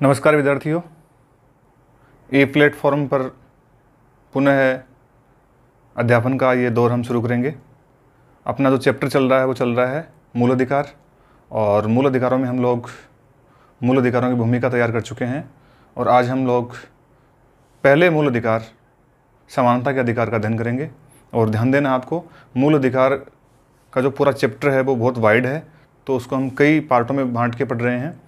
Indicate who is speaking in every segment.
Speaker 1: नमस्कार विद्यार्थियों। A platform पर पुनः अध्यापन का ये दौर हम शुरू करेंगे। अपना जो चैप्टर चल रहा है वो चल रहा है मूल अधिकार और मूल अधिकारों में हम लोग मूल अधिकारों की भूमिका तैयार कर चुके हैं और आज हम लोग पहले मूल अधिकार समानता के अधिकार का अध्ययन करेंगे। और ध्यान देना आपको मूल अधिकार का जो पूरा चैप्टर है वो बहुत वाइड है तो उसको हम कई पार्टों में बांट के पढ़ रहे हैं।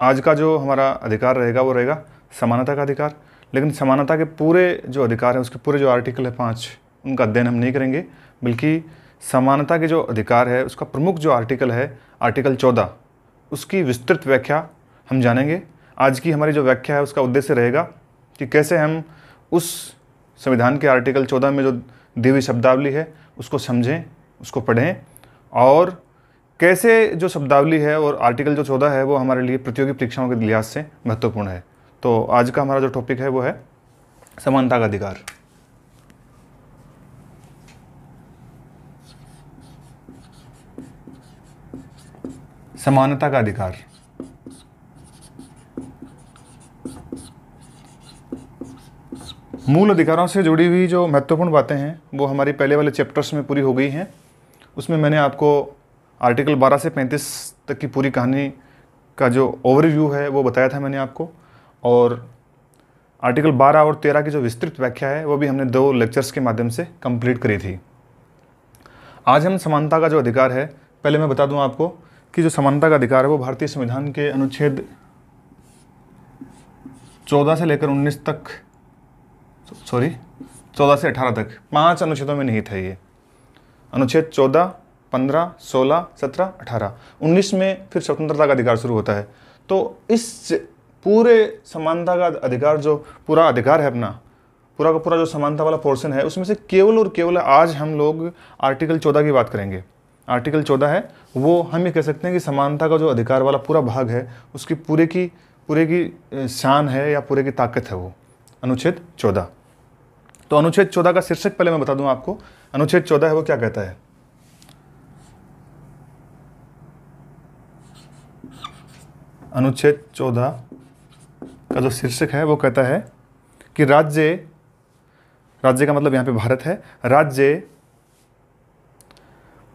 Speaker 1: आज का जो हमारा अधिकार रहेगा, वो रहेगा समानता का अधिकार। लेकिन समानता के पूरे जो अधिकार हैं, उसके पूरे जो आर्टिकल है पाँच, उनका अध्ययन हम नहीं करेंगे, बल्कि समानता के जो अधिकार है, उसका प्रमुख जो आर्टिकल है, आर्टिकल चौदह, उसकी विस्तृत व्याख्या हम जानेंगे। आज की हमारी जो व्याख्या है, उसका उद्देश्य रहेगा कि कैसे हम उस संविधान के आर्टिकल चौदह में जो दी हुई शब्दावली है, उसको समझें, उसको पढ़ें और कैसे जो शब्दावली है और आर्टिकल जो चौदह है, वो हमारे लिए प्रतियोगी परीक्षाओं के लिहाज से महत्वपूर्ण है। तो आज का हमारा जो टॉपिक है, वो है समानता का अधिकार। समानता का अधिकार। मूल अधिकारों से जुड़ी हुई जो महत्वपूर्ण बातें हैं, वो हमारी पहले वाले चैप्टर्स में पूरी हो गई हैं। उसमें मैंने आपको आर्टिकल 12 से 35 तक की पूरी कहानी का जो ओवरव्यू है, वो बताया था मैंने आपको। और आर्टिकल 12 और 13 की जो विस्तृत व्याख्या है, वो भी हमने दो लेक्चर्स के माध्यम से कंप्लीट करी थी। आज हम समानता का जो अधिकार है, पहले मैं बता दूँ आपको कि जो समानता का अधिकार है, वो भारतीय संविधान के अनुच्छेद 14 से लेकर 19 तक सॉरी 14 से 18 तक, पाँच अनुच्छेदों में नहीं था ये। अनुच्छेद 14 पंद्रह, सोलह, सत्रह, अठारह। उन्नीस में फिर स्वतंत्रता का अधिकार शुरू होता है। तो इस पूरे समानता का अधिकार जो पूरा अधिकार है अपना, पूरा का पूरा जो समानता वाला पोर्शन है, उसमें से केवल और केवल आज हम लोग आर्टिकल चौदह की बात करेंगे। आर्टिकल चौदह है, वो हम ये कह सकते हैं कि समानता का जो अधिकार वाला पूरा भाग है, उसकी पूरे की पूरे की शान है या पूरे की ताकत है वो। अनुच्छेद चौदह। तो अनुच्छेद चौदह का शीर्षक पहले मैं बता दूँ आपको। अनुच्छेद चौदह है, वो क्या कहता है? अनुच्छेद चौदह का जो शीर्षक है, वो कहता है कि राज्य राज्य का मतलब यहाँ पे भारत है, राज्य,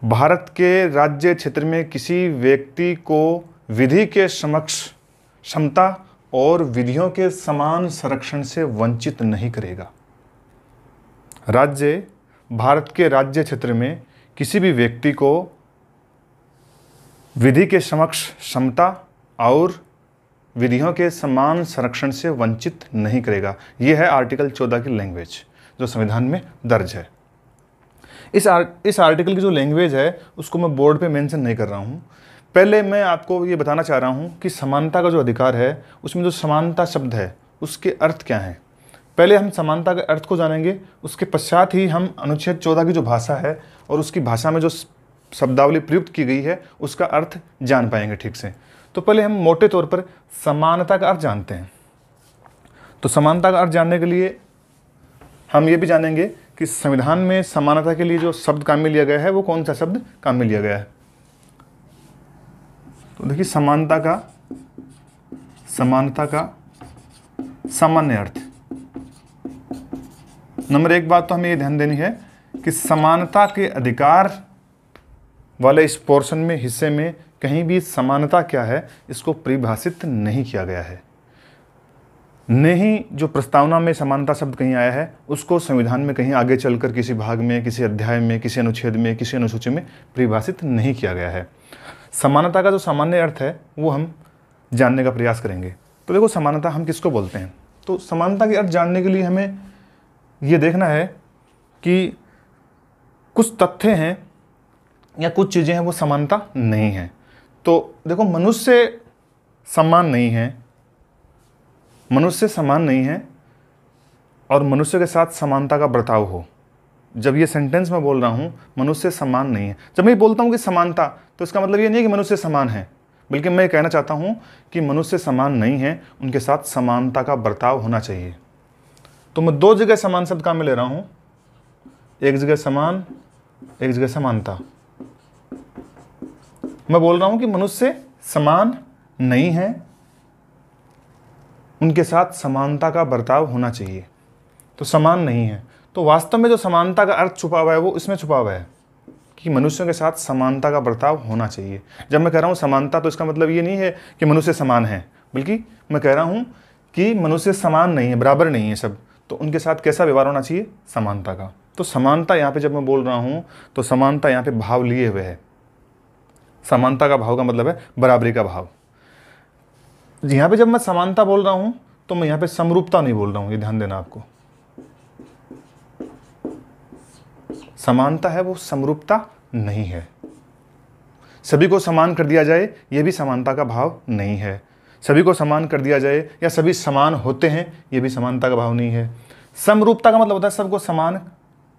Speaker 1: भारत के राज्य क्षेत्र में किसी व्यक्ति को विधि के समक्ष क्षमता और विधियों के समान संरक्षण से वंचित नहीं करेगा। राज्य, भारत के राज्य क्षेत्र में किसी भी व्यक्ति को विधि के समक्ष क्षमता और विधियों के समान संरक्षण से वंचित नहीं करेगा। यह है आर्टिकल 14 की लैंग्वेज जो संविधान में दर्ज है। इस आर, इस आर्टिकल की जो लैंग्वेज है उसको मैं बोर्ड पे मेंशन नहीं कर रहा हूँ। पहले मैं आपको ये बताना चाह रहा हूँ कि समानता का जो अधिकार है उसमें जो समानता शब्द है उसके अर्थ क्या हैं? पहले हम समानता के अर्थ को जानेंगे उसके पश्चात ही हम अनुच्छेद चौदह की जो भाषा है और उसकी भाषा में जो शब्दावली प्रयुक्त की गई है उसका अर्थ जान पाएँगे ठीक से। तो पहले हम मोटे तौर पर समानता का अर्थ जानते हैं। तो समानता का अर्थ जानने के लिए हम ये भी जानेंगे कि संविधान में समानता के लिए जो शब्द काम में लिया गया है, वो कौन सा शब्द काम में लिया गया है? तो देखिए, समानता का समानता का सामान्य अर्थ। नंबर एक बात तो हमें ये ध्यान देनी है कि समानता के अधिकार वाले इस पोर्शन में, हिस्से में कहीं भी समानता क्या है, इसको परिभाषित नहीं किया गया है। नहीं जो प्रस्तावना में समानता शब्द कहीं आया है, उसको संविधान में कहीं आगे चलकर किसी भाग में, किसी अध्याय में, किसी अनुच्छेद में, किसी अनुसूची में परिभाषित नहीं किया गया है। समानता का जो सामान्य अर्थ है, वो हम जानने का प्रयास करेंगे। तो देखो, समानता हम किसको बोलते हैं? तो समानता के अर्थ जानने के लिए हमें ये देखना है कि कुछ तथ्य हैं या कुछ चीज़ें हैं, वो समानता नहीं है। तो देखो, मनुष्य समान नहीं है। मनुष्य समान नहीं है और मनुष्य के साथ समानता का बर्ताव हो। जब ये सेंटेंस मैं बोल रहा हूँ, मनुष्य समान नहीं है। जब मैं बोलता हूँ कि समानता तो इसका मतलब ये नहीं है कि मनुष्य समान है, बल्कि मैं कहना चाहता हूँ कि मनुष्य समान नहीं है, उनके साथ समानता का बर्ताव होना चाहिए। तो मैं दो जगह समान शब्द काम में ले रहा हूँ। एक जगह समान, एक जगह समानता। मैं बोल रहा हूँ कि मनुष्य समान नहीं है। उनके साथ समानता का बर्ताव होना चाहिए। तो समान नहीं है। तो वास्तव में जो समानता का अर्थ छुपा हुआ है, वो इसमें छुपा हुआ है कि मनुष्यों के साथ समानता का बर्ताव होना चाहिए। जब मैं कह रहा हूँ समानता तो इसका मतलब ये नहीं है कि मनुष्य समान है, बल्कि मैं कह रहा हूँ कि मनुष्य समान नहीं है, बराबर नहीं है सब। तो उनके साथ कैसा व्यवहार होना चाहिए? समानता का। तो समानता यहाँ पे जब मैं बोल रहा हूँ तो समानता यहाँ पे भाव लिए हुए है। समानता का भाव का मतलब है बराबरी का भाव। यहाँ पे जब मैं समानता बोल रहा हूँ तो मैं यहाँ पे समरूपता नहीं बोल रहा हूँ, ये ध्यान देना आपको। समानता है वो, समरूपता नहीं है। सभी को समान कर दिया जाए, ये भी समानता का भाव नहीं है। सभी को समान कर दिया जाए, या सभी समान होते हैं, ये भी समानता का भाव नहीं है। समरूपता का मतलब होता है सबको समान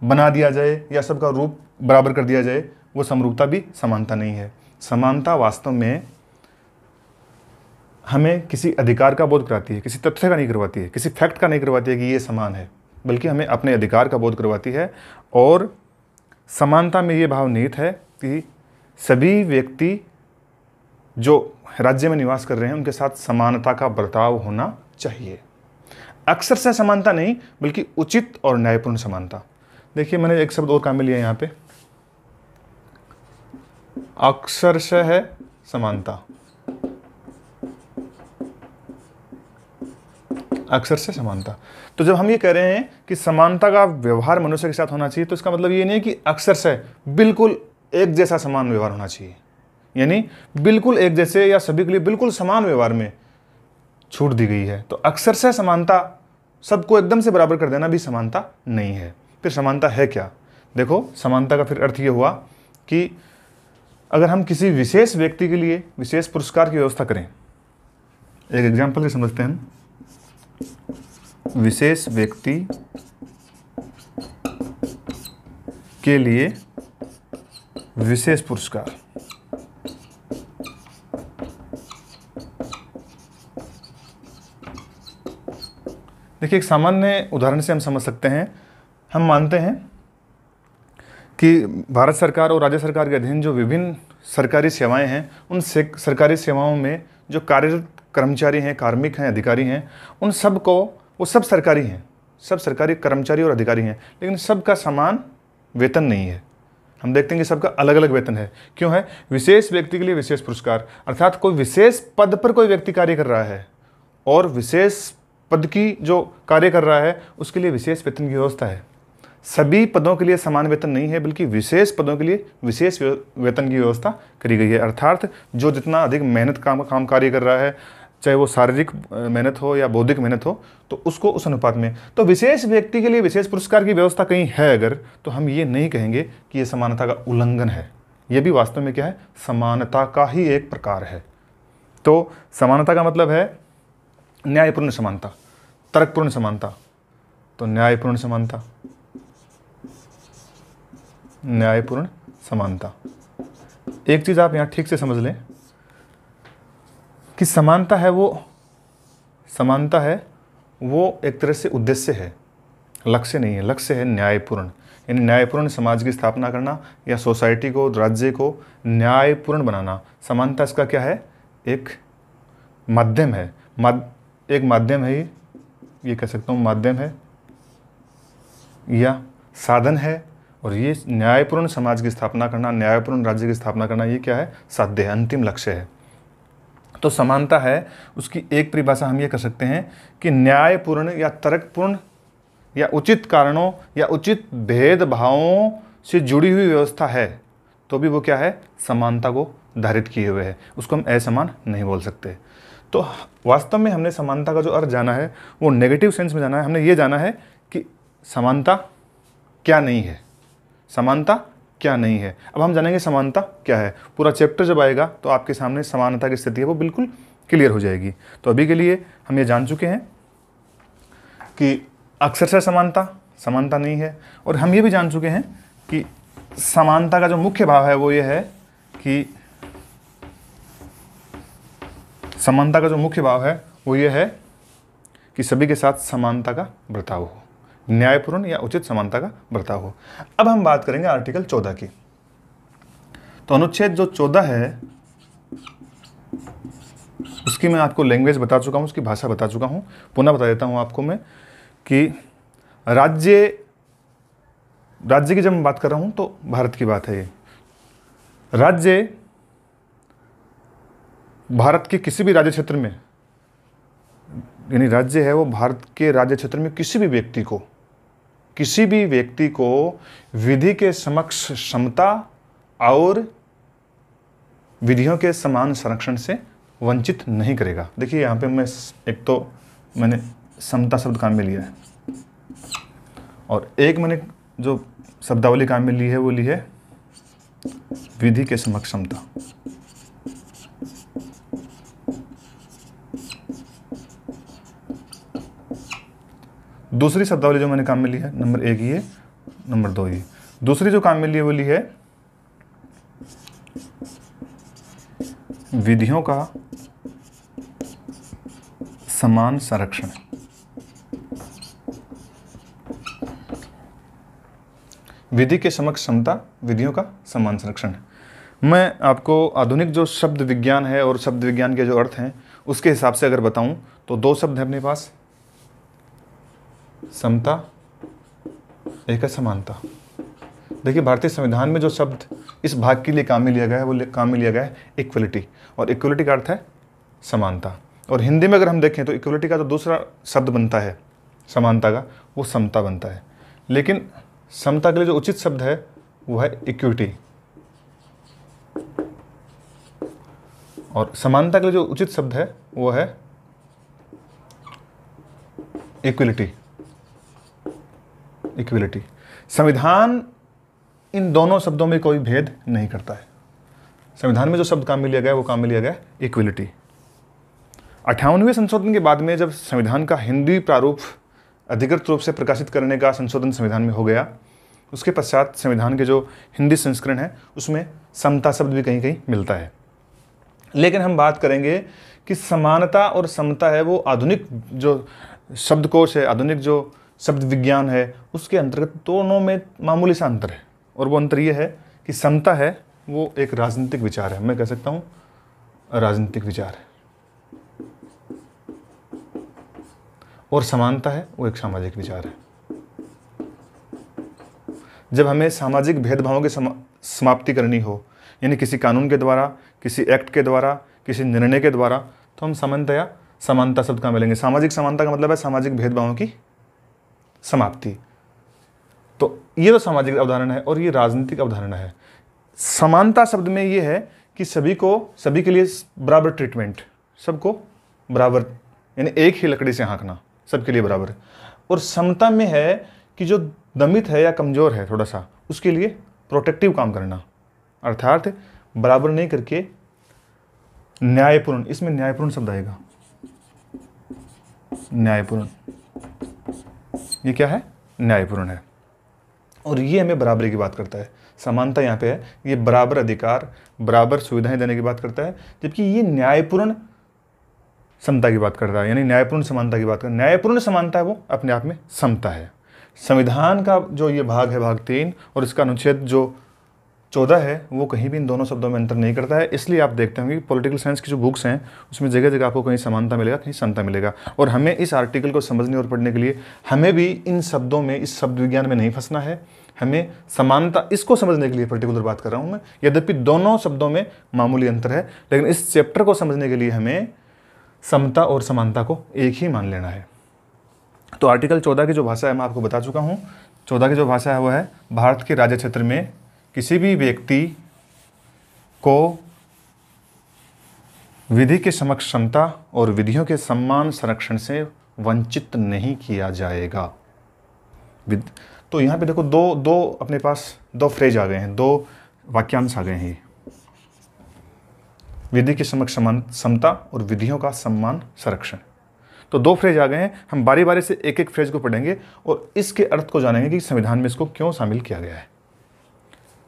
Speaker 1: बना दिया जाए, या सबका रूप बराबर कर दिया जाए, वो समरूपता भी समानता नहीं है। समानता वास्तव में हमें किसी अधिकार का बोध कराती है, किसी तथ्य का नहीं करवाती है, किसी फैक्ट का नहीं करवाती है कि ये समान है, बल्कि हमें अपने अधिकार का बोध करवाती है। और समानता में ये भाव निहित है कि सभी व्यक्ति जो राज्य में निवास कर रहे हैं, उनके साथ समानता का बर्ताव होना चाहिए। अक्सर से समानता नहीं, बल्कि उचित और न्यायपूर्ण समानता। देखिए, मैंने एक शब्द और काम लिया यहाँ पे। अक्सर से है समानता। अक्सर से समानता। तो जब हम ये कह रहे हैं कि समानता का व्यवहार मनुष्य के साथ होना चाहिए तो इसका मतलब ये नहीं है कि अक्सर से बिल्कुल एक जैसा समान व्यवहार होना चाहिए। यानी बिल्कुल एक जैसे या सभी के लिए बिल्कुल समान व्यवहार में छूट दी गई है। तो अक्सर से समानता सबको एकदम से बराबर कर देना भी समानता नहीं है। फिर समानता है क्या? देखो, समानता का फिर अर्थ ये हुआ कि अगर हम किसी विशेष व्यक्ति के लिए विशेष पुरस्कार की व्यवस्था करें। एक एग्ज़ाम्पल समझते हैं विशेष व्यक्ति के लिए विशेष पुरस्कार। देखिए, एक सामान्य उदाहरण से हम समझ सकते हैं। हम मानते हैं कि भारत सरकार और राज्य सरकार के अधीन जो विभिन्न सरकारी सेवाएँ हैं, उन सरकारी सेवाओं में जो कार्यरत कर्मचारी हैं, कार्मिक हैं, अधिकारी हैं, उन सबको वो सब सरकारी हैं। सब सरकारी कर्मचारी और अधिकारी हैं। लेकिन सबका समान वेतन नहीं है। हम देखते हैं कि सबका अलग अलग वेतन है। क्यों है? विशेष व्यक्ति के लिए विशेष पुरस्कार। अर्थात कोई विशेष पद पर कोई व्यक्ति कार्य कर रहा है और विशेष पद की जो कार्य कर रहा है, उसके लिए विशेष वेतन की व्यवस्था है। सभी पदों के लिए समान वेतन नहीं है, बल्कि विशेष पदों के लिए विशेष वेतन की व्यवस्था करी गई है। अर्थात जो जितना अधिक मेहनत काम काम कार्य कर रहा है, चाहे वो शारीरिक मेहनत हो या बौद्धिक मेहनत हो तो उसको उस अनुपात में। तो विशेष व्यक्ति के लिए विशेष पुरस्कार की व्यवस्था कहीं है अगर तो हम ये नहीं कहेंगे कि ये समानता का उल्लंघन है। ये भी वास्तव में क्या है? समानता का ही एक प्रकार है। तो समानता का मतलब है न्यायपूर्ण समानता, तर्कपूर्ण समानता। तो न्यायपूर्ण समानता। न्यायपूर्ण समानता। एक चीज़ आप यहाँ ठीक से समझ लें कि समानता है वो समानता है वो एक तरह से उद्देश्य है लक्ष्य नहीं है। लक्ष्य है न्यायपूर्ण। यानी न्यायपूर्ण समाज की स्थापना करना या सोसाइटी को राज्य को न्यायपूर्ण बनाना। समानता इसका क्या है? एक माध्यम है। माद, एक माध्यम है ये ये कह सकता हूँ माध्यम है या साधन है और ये न्यायपूर्ण समाज की स्थापना करना, न्यायपूर्ण राज्य की स्थापना करना, ये क्या है? साध्य है अंतिम लक्ष्य है। तो समानता है, उसकी एक परिभाषा हम ये कर सकते हैं कि न्यायपूर्ण या तर्कपूर्ण या उचित कारणों या उचित भेदभावों से जुड़ी हुई व्यवस्था है तो भी वो क्या है? समानता को धारित किए हुए है। उसको हम असमान नहीं बोल सकते। तो वास्तव में हमने समानता का जो अर्थ जाना है, वो नेगेटिव सेंस में जाना है। हमने ये जाना है कि समानता क्या नहीं है। समानता क्या नहीं है? अब हम जानेंगे समानता क्या है। पूरा चैप्टर जब आएगा तो आपके सामने समानता की स्थिति है, वो बिल्कुल क्लियर हो जाएगी। तो अभी के लिए हम ये जान चुके हैं कि अक्सर से समानता समानता नहीं है, और हम ये भी जान चुके हैं कि समानता का जो मुख्य भाव है, वो ये है कि समानता का जो मुख्य भाव है, वो ये है कि सभी के साथ समानता का बर्ताव हो। न्यायपूर्ण या उचित समानता का बर्ताव हो। अब हम बात करेंगे आर्टिकल चौदह की। तो अनुच्छेद जो चौदह है, उसकी मैं आपको लैंग्वेज बता चुका हूँ, उसकी भाषा बता चुका हूँ। पुनः बता देता हूँ आपको मैं कि राज्य राज्य की जब मैं बात कर रहा हूँ तो भारत की बात है ये। राज्य भारत के किसी भी राज्य क्षेत्र में, यानी राज्य है वो भारत के राज्य क्षेत्र में किसी भी व्यक्ति को किसी भी व्यक्ति को विधि के समक्ष क्षमता और विधियों के समान संरक्षण से वंचित नहीं करेगा। देखिए, यहाँ पे मैं एक तो मैंने समता शब्द काम में लिया है और एक मैंने जो शब्दावली काम में ली है, वो ली है विधि के समक्ष समता। दूसरी शब्दावली जो मैंने काम में ली है, नंबर एक ये, नंबर दो ये। दूसरी जो काम में ली है, वो ली है, विधियों का समान संरक्षण। विधि के समक्ष क्षमता विधियों का समान संरक्षण। मैं आपको आधुनिक जो शब्द विज्ञान है और शब्द विज्ञान के जो अर्थ हैं, उसके हिसाब से अगर बताऊँ तो दो शब्द हैं अपने पास। समता, एक है समानता देखिए, भारतीय संविधान में जो शब्द इस भाग के लिए काम में लिया गया है, वो काम में लिया गया है इक्वलिटी और इक्वलिटी का अर्थ है समानता। और हिंदी में अगर हम देखें तो इक्वलिटी का जो दूसरा शब्द बनता है, समानता का, वो समता बनता है। लेकिन समता के लिए जो उचित शब्द है, वो है इक्विटी और समानता के लिए जो उचित शब्द है, वो है इक्विलिटी इक्विलिटी संविधान इन दोनों शब्दों में कोई भेद नहीं करता है। संविधान में जो शब्द काम में लिया गया, वो काम में लिया गया इक्विलिटी अठावनवें संशोधन के बाद में जब संविधान का हिंदी प्रारूप अधिकृत रूप से प्रकाशित करने का संशोधन संविधान में हो गया, उसके पश्चात संविधान के जो हिंदी संस्करण है, उसमें समता शब्द भी कहीं कहीं मिलता है। लेकिन हम बात करेंगे कि समानता और समता है वो आधुनिक जो शब्दकोश है, आधुनिक जो शब्द विज्ञान है, उसके अंतर्गत दोनों में मामूली सा अंतर है। और वो अंतर ये है कि समता है, वो एक राजनीतिक विचार है। मैं कह सकता हूँ, राजनीतिक विचार है। और समानता है, वो एक सामाजिक विचार है। जब हमें सामाजिक भेदभावों की समाप्ति करनी हो, यानी किसी कानून के द्वारा, किसी एक्ट के द्वारा, किसी निर्णय के द्वारा तो हम सामान्यतया समानता शब्द कहाँ मिलेंगे? सामाजिक समानता का मतलब है सामाजिक भेदभावों की समाप्ति। तो ये तो सामाजिक अवधारणा है और ये राजनीतिक अवधारणा है। समानता शब्द में ये है कि सभी को, सभी के लिए बराबर ट्रीटमेंट सबको बराबर, यानी एक ही लकड़ी से हाँकना, सबके लिए बराबर। और समता में है कि जो दमित है या कमज़ोर है थोड़ा सा, उसके लिए प्रोटेक्टिव काम करना। अर्थात बराबर नहीं करके न्यायपूर्ण, इसमें न्यायपूर्ण शब्द आएगा। न्यायपूर्ण। ये क्या है? न्यायपूर्ण है। और ये हमें बराबरी की बात करता है। समानता यहाँ पे है। ये बराबर अधिकार, बराबर सुविधाएँ देने की बात करता है, जबकि ये न्यायपूर्ण समता की बात करता है। यानी न्यायपूर्ण समानता की बात करता है न्यायपूर्ण समानता है वो अपने आप में समता है। संविधान का जो ये भाग है, भाग तीन, और इसका अनुच्छेद जो चौदह है, वो कहीं भी इन दोनों शब्दों में अंतर नहीं करता है। इसलिए आप देखते होंगे कि पॉलिटिकल साइंस की जो बुक्स हैं, उसमें जगह जगह आपको कहीं समानता मिलेगा, कहीं समता मिलेगा। और हमें इस आर्टिकल को समझने और पढ़ने के लिए हमें भी इन शब्दों में, इस शब्द विज्ञान में नहीं फंसना है। हमें समानता, इसको समझने के लिए पर्टिकुलर बात कर रहा हूँ मैं, यद्यपि दोनों शब्दों में मामूली अंतर है, लेकिन इस चैप्टर को समझने के लिए हमें समता और समानता को एक ही मान लेना है। तो आर्टिकल चौदह की जो भाषा है, मैं आपको बता चुका हूँ। चौदह की जो भाषा है, वो है भारत के राज्य क्षेत्र में किसी भी व्यक्ति को विधि के समक्ष क्षमता और विधियों के सम्मान संरक्षण से वंचित नहीं किया जाएगा। तो यहाँ पे देखो दो दो अपने पास, दो फ्रेज आ गए हैं, दो वाक्यांश आ गए हैं विधि के समक्ष समता और विधियों का सम्मान संरक्षण। तो दो फ्रेज आ गए हैं, हम बारी बारी से एक एक फ्रेज को पढ़ेंगे और इसके अर्थ को जानेंगे कि संविधान में इसको क्यों शामिल किया गया है।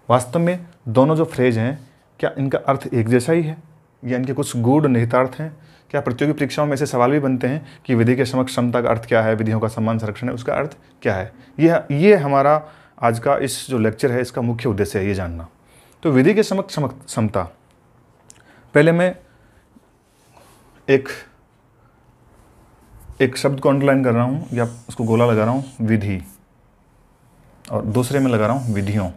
Speaker 1: वास्तव में दोनों जो फ्रेज हैं, क्या इनका अर्थ एक जैसा ही है? या इनके कुछ गूढ़ निहितार्थ हैं? क्या प्रतियोगी परीक्षाओं में ऐसे सवाल भी बनते हैं कि विधि के समक्ष क्षमता का अर्थ क्या है, विधियों का सम्मान, संरक्षण है, उसका अर्थ क्या है? ये ये हमारा आज का इस जो लेक्चर है, इसका मुख्य उद्देश्य है, ये जानना। तो विधि के समक्ष क्षमता पहले मैं एक एक शब्द को अंडरलाइन कर रहा हूँ, या उसको गोला लगा रहा हूँ, विधि। और दूसरे में लगा रहा हूँ, विधियों।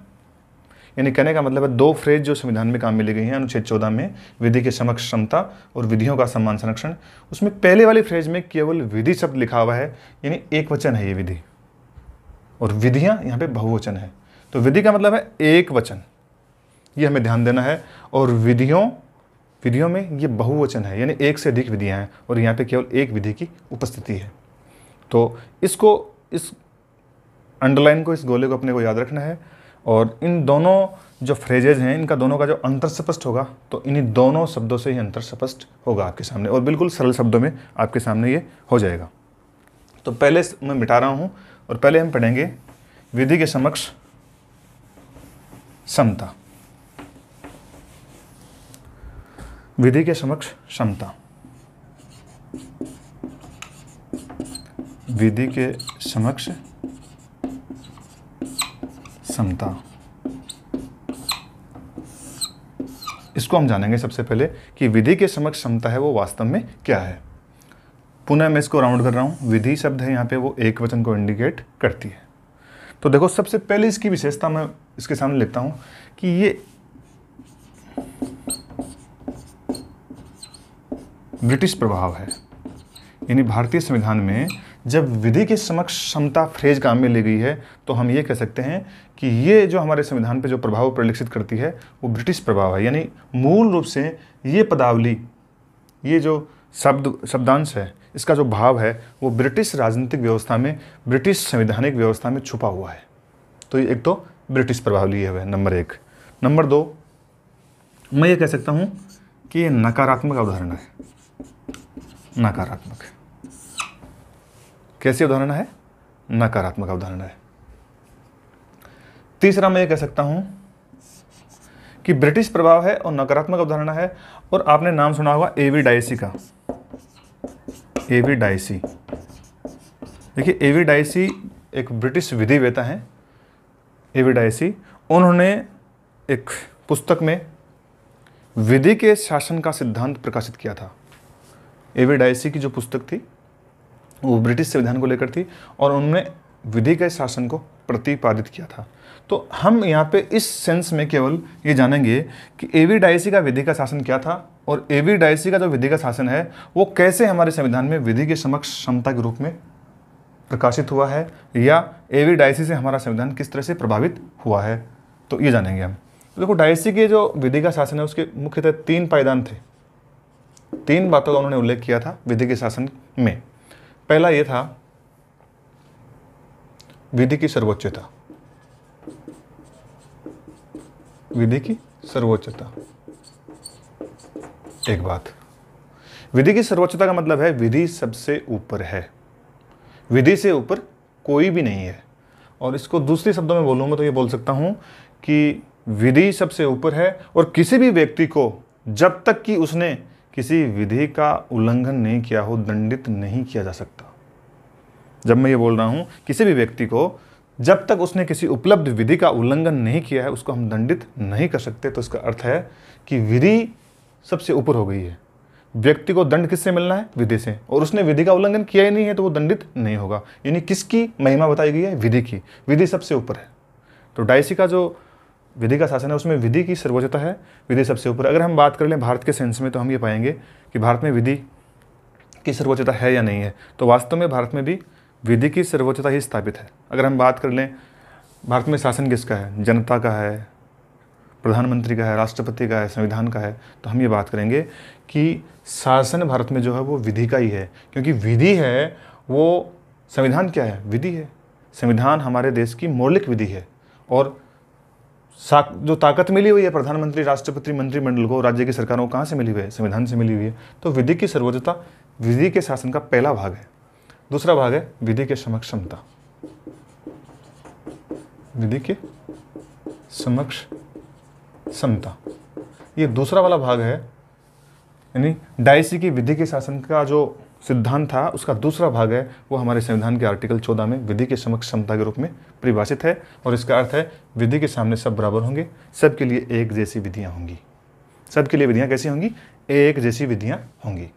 Speaker 1: यानी कहने का मतलब है, दो फ्रेज जो संविधान में काम में ली गई हैं, अनुच्छेद चौदह में, विधि के समक्ष क्षमता और विधियों का सम्मान संरक्षण, उसमें पहले वाली फ्रेज में केवल विधि शब्द लिखा हुआ है, यानी एक वचन है ये विधि। और विधियाँ यहाँ पे बहुवचन है। तो विधि का मतलब है एक वचन। ये हमें ध्यान देना है। और विधियों विधियों में ये बहुवचन है, यानी एक से अधिक विधियाँ हैं, और यहाँ पे केवल एक विधि की उपस्थिति है। तो इसको, इस अंडरलाइन को, इस गोले को अपने को याद रखना है। और इन दोनों जो फ्रेजेज हैं, इनका दोनों का जो अंतर स्पष्ट होगा तो इन्हीं दोनों शब्दों से ही अंतर स्पष्ट होगा आपके सामने। और बिल्कुल सरल शब्दों में आपके सामने ये हो जाएगा। तो पहले मैं मिटा रहा हूँ और पहले हम पढ़ेंगे विधि के समक्ष समता। विधि के समक्ष समता। विधि के समक्ष समता। इसको हम जानेंगे सबसे पहले कि विधि के समक्ष समता है वो वास्तव में क्या है। पुनः मैं इसको राउंड कर रहा हूँ। विधि शब्द है यहाँ पे वो एक वचन को इंडिकेट करती है। तो देखो, सबसे पहले इसकी विशेषता मैं इसके सामने लिखता हूँ कि ये ब्रिटिश प्रभाव है। यानी भारतीय संविधान में जब विधि के समक्ष क्षमता फ्रेज काम में ली गई है तो हम ये कह सकते हैं कि ये जो हमारे संविधान पे जो प्रभाव परिलक्षित करती है, वो ब्रिटिश प्रभाव है। यानी मूल रूप से ये पदावली, ये जो शब्द, शब्दांश है, इसका जो भाव है, वो ब्रिटिश राजनीतिक व्यवस्था में, ब्रिटिश संवैधानिक व्यवस्था में छुपा हुआ है। तो एक तो ब्रिटिश प्रभाव लिए हुए नंबर एक। नंबर दो, मैं ये कह सकता हूँ कि ये नकारात्मक उदाहरण है। नकारात्मक। कैसी उदाहरण है? नकारात्मक अवधारणा है। तीसरा मैं ये कह सकता हूँ कि ब्रिटिश प्रभाव है और नकारात्मक अवधारणा है और आपने नाम सुना होगा एवी डाइसी का। एवी डाइसी देखिए एवी डाइसी एक ब्रिटिश विधिवेता हैं। एवी डाइसी उन्होंने एक पुस्तक में विधि के शासन का सिद्धांत प्रकाशित किया था। एवी डाइसी की जो पुस्तक थी, वो ब्रिटिश संविधान को लेकर थी और उन्होंने विधि के शासन को प्रतिपादित किया था। तो हम यहाँ पे इस सेंस में केवल ये जानेंगे कि एवी डाइसी का विधि का शासन क्या था और एवी डाइसी का जो विधि का शासन है, वो कैसे हमारे संविधान में विधि के समक्ष क्षमता के रूप में प्रकाशित हुआ है या एवी डाइसी से हमारा संविधान किस तरह से प्रभावित हुआ है? तो ये जानेंगे हम। तो देखो डाइसी के जो विधि का शासन है, उसके मुख्यतः तीन पायदान थे। तीन बातों का उन्होंने उल्लेख किया था विधि के शासन में। पहला ये था, विधि की सर्वोच्चता। विधि की सर्वोच्चता। एक बात। विधि की सर्वोच्चता का मतलब है, विधि सबसे ऊपर है। विधि से ऊपर कोई भी नहीं है। और इसको दूसरे शब्दों में बोलूँगा तो ये बोल सकता हूँ कि विधि सबसे ऊपर है और किसी भी व्यक्ति को जब तक कि उसने किसी विधि का उल्लंघन नहीं किया हो, दंडित नहीं किया जा सकता। जब मैं ये बोल रहा हूँ, किसी भी व्यक्ति को जब तक उसने किसी उपलब्ध विधि का उल्लंघन नहीं किया है, उसको हम दंडित नहीं कर सकते। तो इसका अर्थ है कि विधि सबसे ऊपर हो गई है। व्यक्ति को दंड किससे मिलना है? विधि से। और उसने विधि का उल्लंघन किया ही नहीं है तो वो दंडित नहीं होगा। यानी किसकी महिमा बताई गई है? विधि की। विधि सबसे ऊपर है। तो डायसी का जो विधि का शासन है, उसमें विधि की सर्वोच्चता है। विधि सबसे ऊपर। अगर हम बात कर लें भारत के सेंस में तो हम ये पाएँगे कि भारत में विधि की सर्वोच्चता है या नहीं है। तो वास्तव में भारत में भी विधि की सर्वोच्चता ही स्थापित है। अगर हम बात कर लें, भारत में शासन किसका है? जनता का है, प्रधानमंत्री का है, राष्ट्रपति का है, संविधान का है। तो हम ये बात करेंगे कि शासन भारत में जो है वो विधि का ही है। क्योंकि विधि है, वो संविधान क्या है? विधि है। संविधान हमारे देश की मौलिक विधि है। और जो ताकत मिली हुई है, प्रधानमंत्री, राष्ट्रपति, मंत्रिमंडल को, राज्य की सरकारों को कहाँ से मिली हुई है? संविधान से मिली हुई है। तो विधि की सर्वोच्चता, विधि के शासन का पहला भाग है। दूसरा भाग है विधि के समक्ष क्षमता विधि के समक्ष समता। ये दूसरा वाला भाग है, यानी डायसी की विधि के शासन का जो सिद्धांत था, उसका दूसरा भाग है, वो हमारे संविधान के आर्टिकल 14 में विधि के समक्ष क्षमता के रूप में परिभाषित है, और इसका अर्थ है विधि के सामने सब बराबर होंगे, सबके लिए एक जैसी विधियाँ होंगी। सबके लिए विधियाँ कैसी होंगी? एक जैसी विधियाँ होंगी।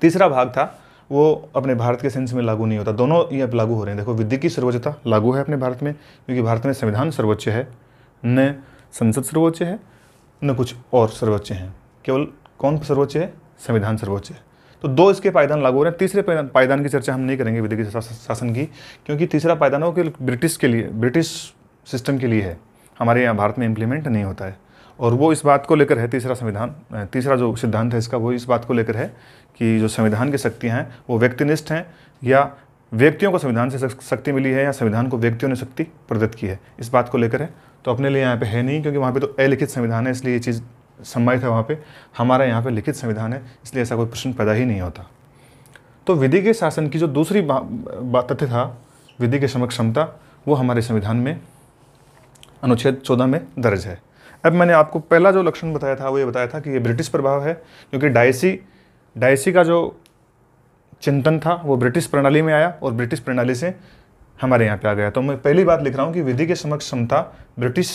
Speaker 1: तीसरा भाग था वो अपने भारत के सेंस में लागू नहीं होता। दोनों ये लागू हो रहे हैं। देखो, विधि की सर्वोच्चता लागू है अपने भारत में, क्योंकि भारत में संविधान सर्वोच्च है। न संसद सर्वोच्च है, न कुछ और सर्वोच्च हैं। केवल कौन सर्वोच्च है? संविधान सर्वोच्च है। तो दो इसके पायदान लागू हो रहे हैं। तीसरे पायदान की चर्चा हम नहीं करेंगे विधि के शासन की, क्योंकि तीसरा पायदान हो कि ब्रिटिश के लिए ब्रिटिश सिस्टम के लिए है। हमारे यहाँ भारत में इम्प्लीमेंट नहीं होता है। और वो इस बात को लेकर है तीसरा संविधान तीसरा जो सिद्धांत है इसका, वो इस बात को लेकर है कि जो संविधान की शक्तियाँ हैं, वो व्यक्तिनिष्ठ हैं या व्यक्तियों को संविधान से शक्ति मिली है या संविधान को व्यक्तियों ने शक्ति प्रदत्त की है, इस बात को लेकर है। तो अपने लिए यहाँ पे है नहीं, क्योंकि वहाँ पे तो अलिखित संविधान है, इसलिए ये चीज़ सम्मानित है वहाँ पे। हमारा यहाँ पे लिखित संविधान है, इसलिए ऐसा कोई प्रश्न पैदा ही नहीं होता। तो विधि के शासन की जो दूसरी बात तथ्य था, विधि के समक्ष क्षमता, वो हमारे संविधान में अनुच्छेद चौदह में दर्ज है। अब मैंने आपको पहला जो लक्षण बताया था, वो ये बताया था कि ये ब्रिटिश प्रभाव है, क्योंकि डायसी डायसी का जो चिंतन था, वो ब्रिटिश प्रणाली में आया और ब्रिटिश प्रणाली से हमारे यहाँ पे आ गया। तो मैं पहली बात लिख रहा हूँ कि विधि के समक्ष क्षमता ब्रिटिश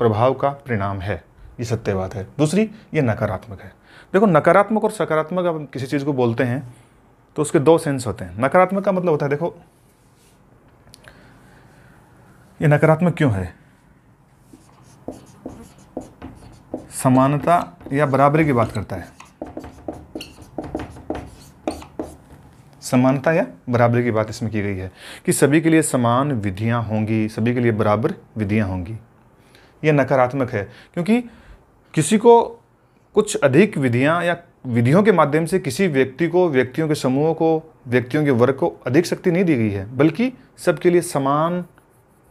Speaker 1: प्रभाव का परिणाम है। ये सत्य बात है। दूसरी, ये नकारात्मक है। देखो, नकारात्मक और सकारात्मक अब किसी चीज़ को बोलते हैं तो उसके दो सेंस होते हैं। नकारात्मक का मतलब होता है, देखो, ये नकारात्मक क्यों है? समानता या बराबरी की बात करता है। समानता या बराबरी की बात इसमें की गई है कि सभी के लिए समान विधियाँ होंगी, सभी के लिए बराबर विधियाँ होंगी। यह नकारात्मक है, क्योंकि किसी को कुछ अधिक विधियाँ या विधियों के माध्यम से किसी व्यक्ति को, व्यक्तियों के समूह को, व्यक्तियों के वर्ग को अधिक शक्ति नहीं दी गई है, बल्कि सबके लिए समान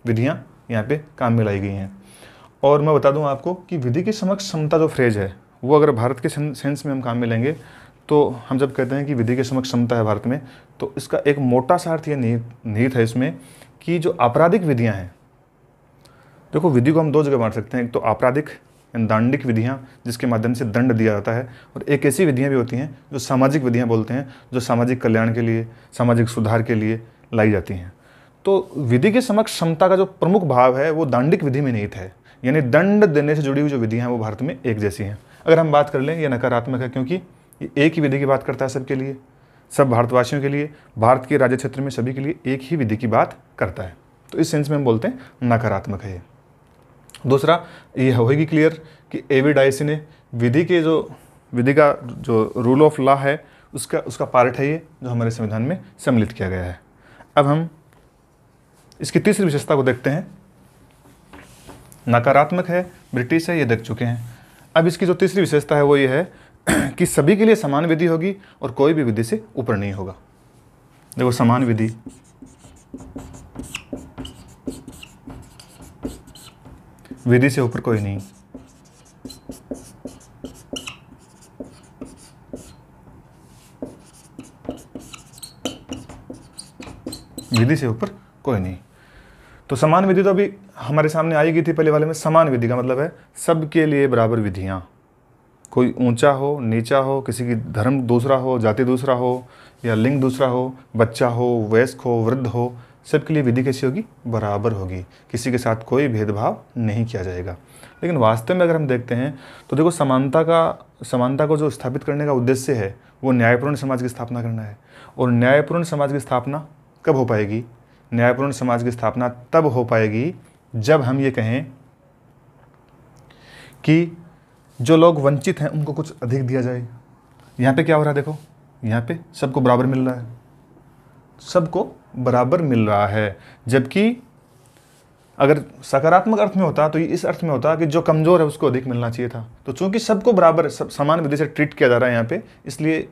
Speaker 1: विधियाँ यहाँ पे काम में लाई गई हैं। और मैं बता दूँ आपको कि विधि के समक्ष क्षमता जो फ्रेज है, वो अगर भारत के सेंस में हम काम में लेंगे तो हम जब कहते हैं कि विधि के समक्ष क्षमता है भारत में तो इसका एक मोटा सा अर्थ ये निहित है इसमें कि जो आपराधिक विधियाँ हैं, देखो विधि को हम दो जगह बांट सकते हैं, एक तो आपराधिक दांडिक विधियाँ, जिसके माध्यम से दंड दिया जाता है, और एक ऐसी विधियाँ भी होती हैं जो सामाजिक विधियाँ बोलते हैं, जो सामाजिक कल्याण के लिए, सामाजिक सुधार के लिए लाई जाती हैं। तो विधि के समक्ष क्षमता का जो प्रमुख भाव है, वो दांडिक विधि में निहित है। यानी दंड देने से जुड़ी हुई जो विधियाँ हैं, वो भारत में एक जैसी हैं। अगर हम बात कर लें, ये नकारात्मक है क्योंकि ये एक ही विधि की बात करता है सबके लिए, सब भारतवासियों के लिए, भारत के राज्य क्षेत्र में सभी के लिए एक ही विधि की बात करता है। तो इस सेंस में हम बोलते हैं, नकारात्मक है ये। दूसरा, ये होगी क्लियर कि एविडाइसी ने विधि के जो, विधि का जो रूल ऑफ़ लॉ है, उसका उसका पार्ट है ये, जो हमारे संविधान में सम्मिलित किया गया है। अब हम इसकी तीसरी विशेषता को देखते हैं नकारात्मक है, ब्रिटिश है, ये देख चुके हैं। अब इसकी जो तीसरी विशेषता है वो ये है कि सभी के लिए समान विधि होगी और कोई भी विधि से ऊपर नहीं होगा। देखो, समान विधि। विधि से ऊपर कोई नहीं। विधि से ऊपर कोई नहीं। तो समान विधि तो अभी हमारे सामने आई गई थी पहले वाले में समान विधि का मतलब है सबके लिए बराबर विधियाँ। कोई ऊँचा हो, नीचा हो, किसी की धर्म दूसरा हो, जाति दूसरा हो, या लिंग दूसरा हो, बच्चा हो, वयस्क हो, वृद्ध हो, सबके लिए विधि कैसी होगी? बराबर होगी। किसी के साथ कोई भेदभाव नहीं किया जाएगा। लेकिन वास्तव में अगर हम देखते हैं तो देखो समानता का, समानता को जो स्थापित करने का उद्देश्य है, वो न्यायपूर्ण समाज की स्थापना करना है। और न्यायपूर्ण समाज की स्थापना कब हो पाएगी? न्यायपूर्ण समाज की स्थापना तब हो पाएगी जब हम ये कहें कि जो लोग वंचित हैं, उनको कुछ अधिक दिया जाए। यहाँ पे क्या हो रहा है देखो, यहाँ पे सबको बराबर मिल रहा है। सबको बराबर मिल रहा है, जबकि अगर सकारात्मक अर्थ में होता तो इस अर्थ में होता कि जो कमज़ोर है, उसको अधिक मिलना चाहिए था। तो चूँकि सबको बराबर, सब समान विधि से ट्रीट किया जा रहा है यहाँ पे, इसलिए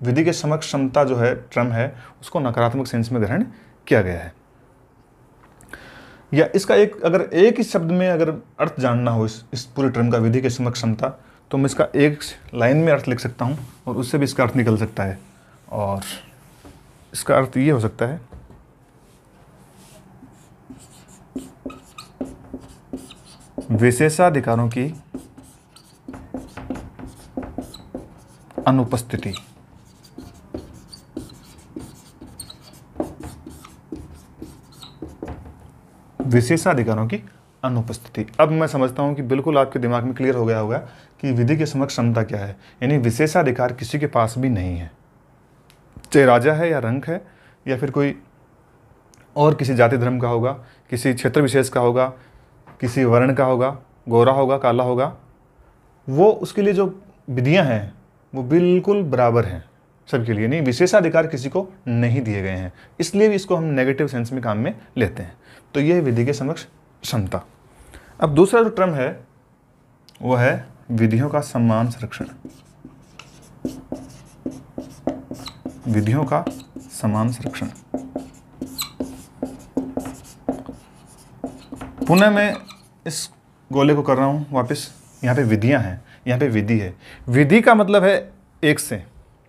Speaker 1: विधि के समक्ष क्षमता जो है ट्रम है, उसको नकारात्मक सेंस में ग्रहण किया गया है। या इसका एक, अगर एक ही शब्द में अगर अर्थ जानना हो इस इस पूरे टर्म का, विधि के समक्ष क्षमता तो मैं इसका एक लाइन में अर्थ लिख सकता हूँ और उससे भी इसका अर्थ निकल सकता है। और इसका अर्थ ये हो सकता है। विशेषाधिकारों की अनुपस्थिति। विशेषाधिकारों की अनुपस्थिति। अब मैं समझता हूँ कि बिल्कुल आपके दिमाग में क्लियर हो गया होगा कि विधि के समक्ष क्षमता क्या है, यानी विशेषाधिकार किसी के पास भी नहीं है। चाहे राजा है या रंग है, या फिर कोई और किसी जाति धर्म का होगा, किसी क्षेत्र विशेष का होगा, किसी वर्ण का होगा, गोरा होगा, काला होगा, वो उसके लिए जो विधियाँ हैं, वो बिल्कुल बराबर हैं सबके लिए। नहीं विशेषाधिकार किसी को नहीं दिए गए हैं, इसलिए भी इसको हम नेगेटिव सेंस में काम में लेते हैं। तो ये विधि के समक्ष क्षमता अब दूसरा जो टर्म है, वो है विधियों का सम्मान संरक्षण। विधियों का समान संरक्षण। पुनः मैं इस गोले को कर रहा हूँ वापस। यहाँ पे विधियाँ हैं, यहाँ पे विधि है। विधि का मतलब है एक से,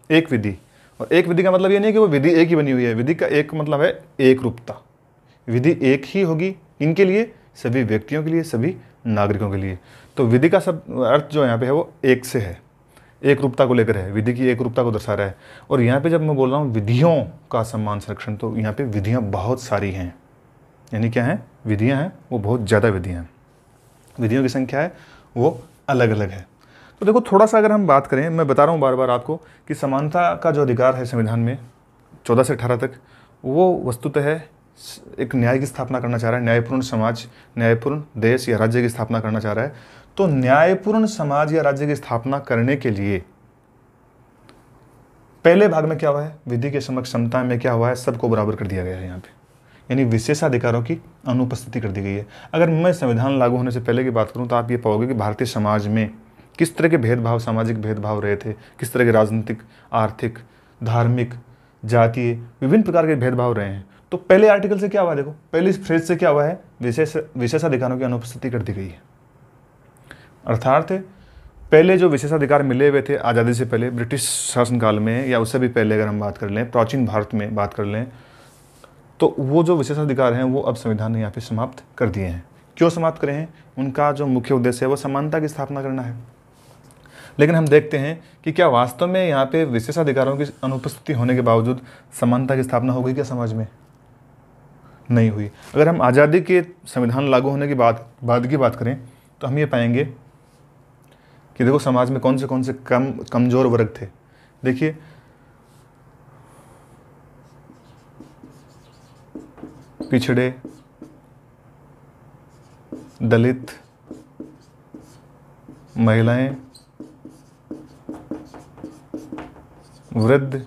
Speaker 1: एक विधि। और एक विधि का मतलब ये नहीं कि वो विधि एक ही बनी हुई है। विधि का एक मतलब है एक रूपता। विधि एक ही होगी इनके लिए, सभी व्यक्तियों के लिए, सभी नागरिकों के लिए। तो विधि का सब अर्थ जो यहाँ पे है वो एक से है। एक रूपता को लेकर है, विधि की एक रूपता को दर्शा रहा है। और यहाँ पे जब मैं बोल रहा हूँ विधियों का सम्मान संरक्षण तो यहाँ पे विधियाँ बहुत सारी हैं। यानी क्या हैं? विधियाँ हैं, वो बहुत ज़्यादा विधियाँ हैं। विधियों की संख्या है, वो अलग अलग है। तो देखो, थोड़ा सा अगर हम बात करें, मैं बता रहा हूँ बार बार आपको कि समानता का जो अधिकार है संविधान में, चौदह से अठारह तक, वो वस्तुतः है एक न्याय की स्थापना करना चाह रहा है, न्यायपूर्ण समाज, न्यायपूर्ण देश या राज्य की स्थापना करना चाह रहा है। तो न्यायपूर्ण समाज या राज्य की स्थापना करने के लिए पहले भाग में क्या हुआ है? विधि के समक्ष क्षमता में क्या हुआ है? सबको बराबर कर दिया गया है यहाँ पे। यानी विशेषाधिकारों की अनुपस्थिति कर दी गई है। अगर मैं संविधान लागू होने से पहले की बात करूँ तो आप ये पाओगे कि भारतीय समाज में किस तरह के भेदभाव, सामाजिक भेदभाव रहे थे, किस तरह के राजनीतिक, आर्थिक, धार्मिक, जातीय, विभिन्न प्रकार के भेदभाव रहे हैं। तो पहले आर्टिकल से क्या हुआ देखो? पहले इस फ्रेज से क्या हुआ है? विशेष, विशेषाधिकारों की अनुपस्थिति कर दी गई है। अर्थात, पहले जो विशेषाधिकार मिले हुए थे आज़ादी से पहले, ब्रिटिश शासनकाल में, या उससे भी पहले अगर हम बात कर लें, प्राचीन भारत में बात कर लें तो वो जो विशेषाधिकार हैं, वो अब संविधान ने यहाँ पे समाप्त कर दिए हैं। क्यों समाप्त करें हैं? उनका जो मुख्य उद्देश्य है, वो समानता की स्थापना करना है। लेकिन हम देखते हैं कि क्या वास्तव में यहाँ पे विशेषाधिकारों की अनुपस्थिति होने के बावजूद समानता की स्थापना हो गई क्या समाज में? नहीं हुई। अगर हम आज़ादी के संविधान लागू होने की बात, बाद की बात करें तो हम ये पाएँगे कि देखो समाज में कौन से कौन से कम, कमज़ोर वर्ग थे। देखिए, पिछड़े, दलित, महिलाएँ, वृद्ध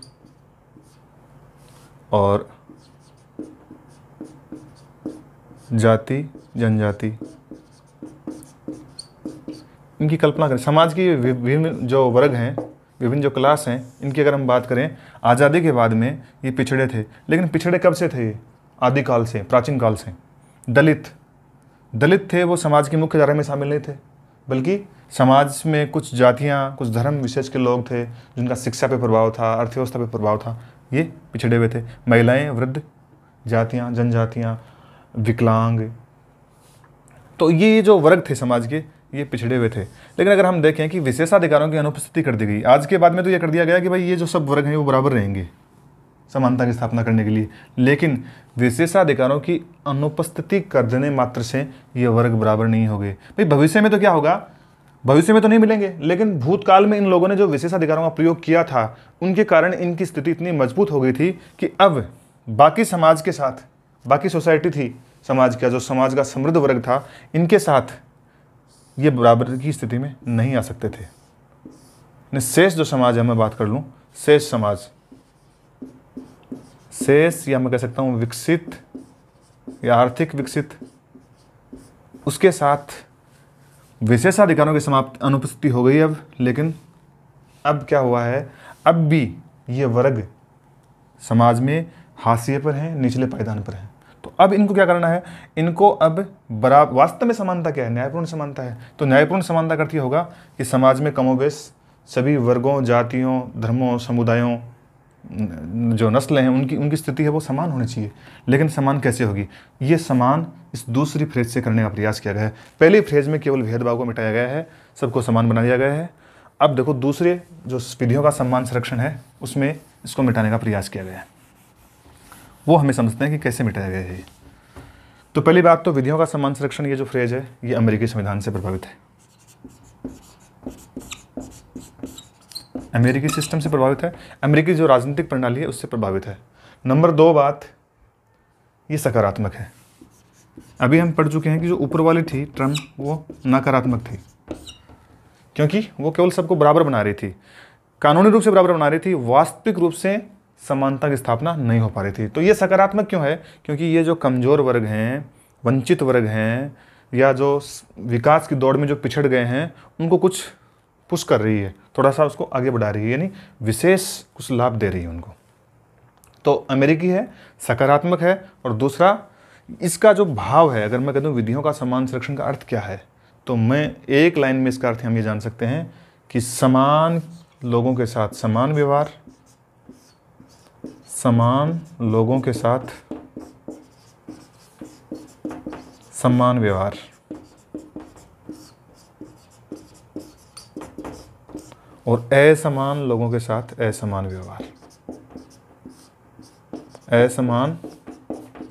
Speaker 1: और जाति, जनजाति। इनकी कल्पना करें। समाज की विभिन्न जो वर्ग हैं, विभिन्न जो क्लास हैं, इनकी अगर हम बात करें, आज़ादी के बाद में ये पिछड़े थे। लेकिन पिछड़े कब से थे? ये आदिकाल से, प्राचीन काल से। दलित। दलित थे, वो समाज की मुख्य धारा में शामिल नहीं थे। बल्कि समाज में कुछ जातियाँ, कुछ धर्म विशेष के लोग थे, जिनका शिक्षा पे प्रभाव था, अर्थव्यवस्था पे प्रभाव था, ये पिछड़े हुए थे। महिलाएँ वृद्ध, जातियाँ, जनजातियाँ विकलांग। तो ये जो वर्ग थे समाज के, ये पिछड़े हुए थे। लेकिन अगर हम देखें कि विशेषाधिकारों की अनुपस्थिति कर दी गई, आज के बाद में तो ये कर दिया गया कि भाई ये जो सब वर्ग हैं, वो बराबर रहेंगे समानता की स्थापना करने के लिए। लेकिन विशेषाधिकारों की अनुपस्थिति कर देने मात्र से ये वर्ग बराबर नहीं हो गए। भाई भविष्य में तो क्या होगा? भविष्य में तो नहीं मिलेंगे। लेकिन भूतकाल में इन लोगों ने जो विशेषाधिकारों का प्रयोग किया था, उनके कारण इनकी स्थिति इतनी मज़बूत हो गई थी कि अब बाकी समाज के साथ बाकी सोसाइटी थी, समाज का, जो समाज का समृद्ध वर्ग था, इनके साथ ये बराबर की स्थिति में नहीं आ सकते थे। शेष जो समाज है, मैं बात कर लूँ, शेष समाज। शेष या मैं कह सकता हूँ विकसित या आर्थिक विकसित, उसके साथ विशेषाधिकारों की समाप्त अनुपस्थिति हो गई अब, लेकिन अब क्या हुआ है? अब भी ये वर्ग समाज में हाशिए पर हैं, निचले पायदान पर हैं। अब इनको क्या करना है? इनको अब बराबर वास्तव में समानता क्या है? न्यायपूर्ण समानता है। तो न्यायपूर्ण समानता करती होगा कि समाज में कमोबेश सभी वर्गों, जातियों, धर्मों, समुदायों जो नस्ल हैं, उनकी उनकी स्थिति है, वो समान होनी चाहिए। लेकिन समान कैसे होगी? ये समान इस दूसरी फ्रेज से करने का प्रयास किया गया है। पहली फ्रेज में केवल भेदभाव को मिटाया गया है, सबको समान बना दिया गया है। अब देखो, दूसरे जो विधियों का सम्मान, संरक्षण है, उसमें इसको मिटाने का प्रयास किया गया है। वो हमें समझते हैं कि कैसे मिटाया गया है तो पहली बात तो विधियों का सम्मान संरक्षण, ये जो फ्रेज है, ये अमेरिकी संविधान से प्रभावित है। अमेरिकी सिस्टम से प्रभावित है। अमेरिकी जो राजनीतिक प्रणाली है, उससे प्रभावित है। नंबर दो बात, ये सकारात्मक है। अभी हम पढ़ चुके हैं कि जो ऊपर वाली थी, ट्रंप, वो नकारात्मक थी। क्योंकि वो केवल सबको बराबर बना रही थी। कानूनी रूप से बराबर बना रही थी, वास्तविक रूप से समानता की स्थापना नहीं हो पा रही थी। तो ये सकारात्मक क्यों है? क्योंकि ये जो कमज़ोर वर्ग हैं, वंचित वर्ग हैं, या जो विकास की दौड़ में जो पिछड़ गए हैं, उनको कुछ पुश कर रही है। थोड़ा सा उसको आगे बढ़ा रही है, यानी विशेष कुछ लाभ दे रही है उनको। तो अमेरिकी है, सकारात्मक है, और दूसरा, इसका जो भाव है, अगर मैं कह दूँ विधियों का समान संरक्षण का अर्थ क्या है? तो मैं एक लाइन में इसका अर्थ हम ये जान सकते हैं कि समान लोगों के साथ समान व्यवहार समान लोगों के साथ सम्मान व्यवहार। और असमान लोगों के साथ असमान व्यवहार। असमान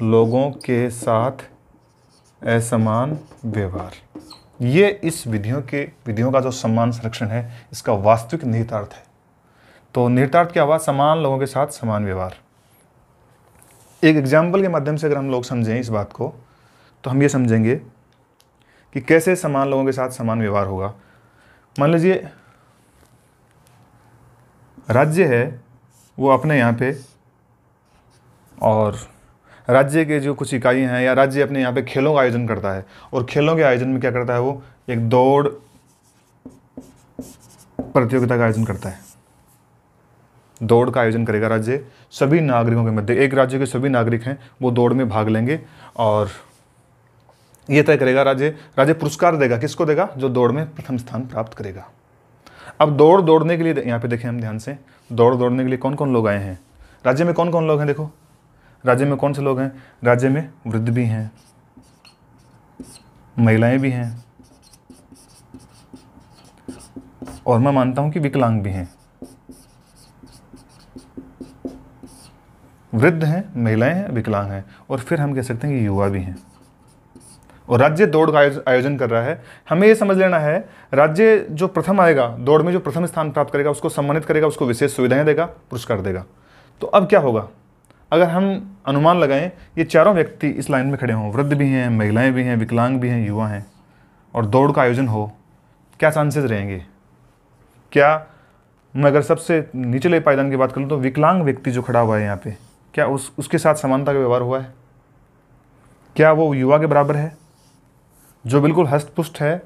Speaker 1: लोगों के साथ असमान व्यवहार। ये इस विधियों के, विधियों का जो सम्मान संरक्षण है, इसका वास्तविक निहितार्थ है। तो निहितार्थ क्या हुआ समान लोगों के साथ समान व्यवहार। एक एग्ज़ाम्पल के माध्यम से अगर हम लोग समझें इस बात को तो हम ये समझेंगे कि कैसे समान लोगों के साथ समान व्यवहार होगा। मान लीजिए, राज्य है, वो अपने यहाँ पे, और राज्य के जो कुछ इकाइयाँ हैं, या राज्य अपने यहाँ पे खेलों का आयोजन करता है, और खेलों के आयोजन में क्या करता है वो? एक दौड़ प्रतियोगिता का आयोजन करता है। दौड़ का आयोजन करेगा राज्य। सभी नागरिकों के मध्य, एक राज्य के सभी नागरिक हैं, वो दौड़ में भाग लेंगे और ये तय करेगा राज्य। राज्य पुरस्कार देगा, किसको देगा? जो दौड़ में प्रथम स्थान प्राप्त करेगा। अब दौड़ दौड़ने के लिए यहाँ पे देखें हम ध्यान से। दौड़ दौड़ने के लिए कौन कौन लोग आए हैं? राज्य में कौन कौन लोग हैं देखो? राज्य में कौन से लोग हैं? राज्य में वृद्ध भी हैं, महिलाएँ भी हैं, और मैं मानता हूँ कि विकलांग भी हैं। वृद्ध हैं, महिलाएँ हैं, विकलांग हैं, और फिर हम कह सकते हैं कि युवा भी हैं। और राज्य दौड़ का आयोजन कर रहा है। हमें ये समझ लेना है, राज्य जो प्रथम आएगा, दौड़ में जो प्रथम स्थान प्राप्त करेगा, उसको सम्मानित करेगा, उसको विशेष सुविधाएँ देगा, पुरस्कार देगा। तो अब क्या होगा? अगर हम अनुमान लगाएँ, ये चारों व्यक्ति इस लाइन में खड़े हों, वृद्ध भी हैं, महिलाएँ भी हैं, विकलांग भी हैं, युवा हैं, और दौड़ का आयोजन हो, क्या चांसेस रहेंगे? क्या मैं अगर सबसे निचले पायदान की बात करूँ तो विकलांग व्यक्ति जो खड़ा हुआ है यहाँ पे क्या उस, उसके साथ समानता का व्यवहार हुआ है? क्या वो युवा के बराबर है? जो बिल्कुल हस्तपुष्ट है,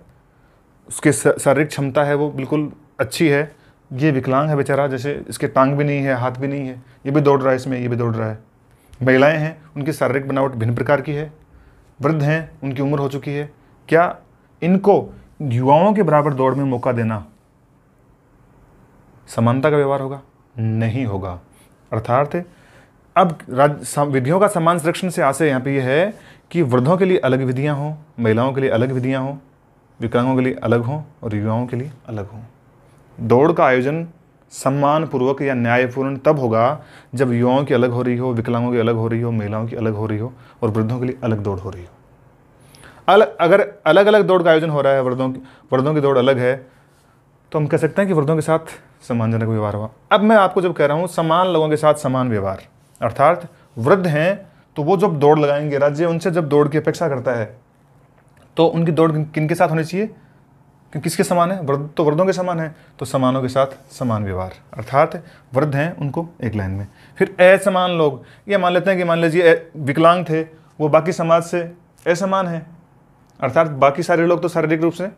Speaker 1: उसके शारीरिक क्षमता है, वो बिल्कुल अच्छी है। ये विकलांग है बेचारा, जैसे इसके टांग भी नहीं है, हाथ भी नहीं है। ये भी दौड़ रहा है इसमें, ये भी दौड़ रहा है। महिलाएँ हैं, उनकी शारीरिक बनावट भिन्न प्रकार की है। वृद्ध हैं, उनकी उम्र हो चुकी है। क्या इनको युवाओं के बराबर दौड़ में मौका देना समानता का व्यवहार होगा? नहीं होगा। अर्थात अब राज्य विधियों का समान संरक्षण से आशय यहाँ पे ये है कि वृद्धों के लिए अलग विधियाँ हों, महिलाओं के लिए अलग विधियाँ हों, विकलांगों के लिए अलग हों और युवाओं के लिए अलग हों। दौड़ का आयोजन सम्मानपूर्वक या न्यायपूर्ण तब होगा जब युवाओं की अलग हो रही हो, विकलांगों की अलग हो रही हो, महिलाओं की अलग हो रही हो और वृद्धों के लिए अलग दौड़ हो रही हो। अलग अगर अलग अलग दौड़ का आयोजन हो रहा है, वृद्धों की वृद्धों की दौड़ अलग है तो हम कह सकते हैं कि वृद्धों के साथ सम्मानजनक व्यवहार हुआ। अब मैं आपको जब कह रहा हूँ, समान लोगों के साथ समान व्यवहार। अर्थात वृद्ध हैं तो वो जब दौड़ लगाएँगे, राज्य उनसे जब दौड़ की अपेक्षा करता है तो उनकी दौड़ किन के साथ होनी चाहिए? कि किसके समान है? वृद्ध तो वृद्धों के समान है तो समानों के साथ समान व्यवहार। अर्थात वृद्ध हैं उनको एक लाइन में। फिर असमान लोग, ये मान लेते हैं कि मान लीजिए विकलांग थे, वो बाकी समाज से असमान है। अर्थात बाकी सारे लोग तो शारीरिक रूप से,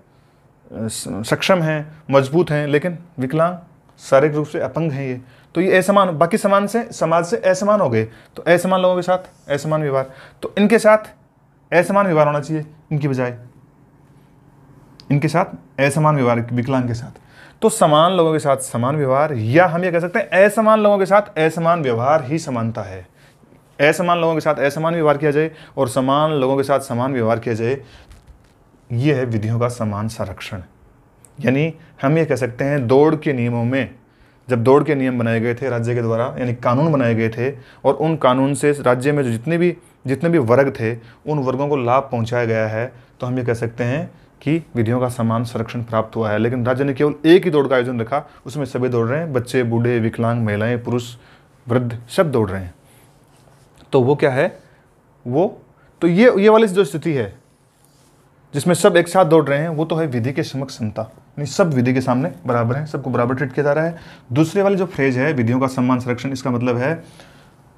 Speaker 1: सक्षम हैं, मज़बूत हैं, लेकिन विकलांग शारीरिक रूप से अपंग हैं ये। तो ये असमान, बाकी समान से, समाज से असमान हो गए। तो असमान लोगों के साथ, असमान व्यवहार। तो इनके साथ असमान व्यवहार होना चाहिए, इनकी बजाय। इनके साथ असमान व्यवहार, विकलांग के साथ। तो समान लोगों के साथ समान व्यवहार, या हम ये कह सकते हैं, असमान लोगों के साथ असमान व्यवहार ही समानता है। असमान लोगों के साथ असमान व्यवहार किया जाए और समान लोगों के साथ समान व्यवहार किया जाए, ये है विधियों का समान संरक्षण। यानी हम ये कह सकते हैं, दौड़ के नियमों में जब दौड़ के नियम बनाए गए थे राज्य के द्वारा, यानी कानून बनाए गए थे, और उन कानून से राज्य में जो जितने भी जितने भी वर्ग थे, उन वर्गों को लाभ पहुँचाया गया है तो हम ये कह सकते हैं कि विधियों का समान संरक्षण प्राप्त हुआ है। लेकिन राज्य ने केवल एक ही दौड़ का आयोजन रखा, उसमें सभी दौड़ रहे हैं। बच्चे, बूढ़े, विकलांग, महिलाएँ, पुरुष, वृद्ध, सब दौड़ रहे हैं। तो वो क्या है? वो तो ये ये वाली जो स्थिति है, जिसमें सब एक साथ दौड़ रहे हैं, वो तो है विधि के समक्ष समता। नहीं, सब विधि के सामने बराबर हैं, सबको बराबर ट्रीट किया जा रहा है। दूसरे वाली जो फ्रेज है, विधियों का सम्मान, संरक्षण, इसका मतलब है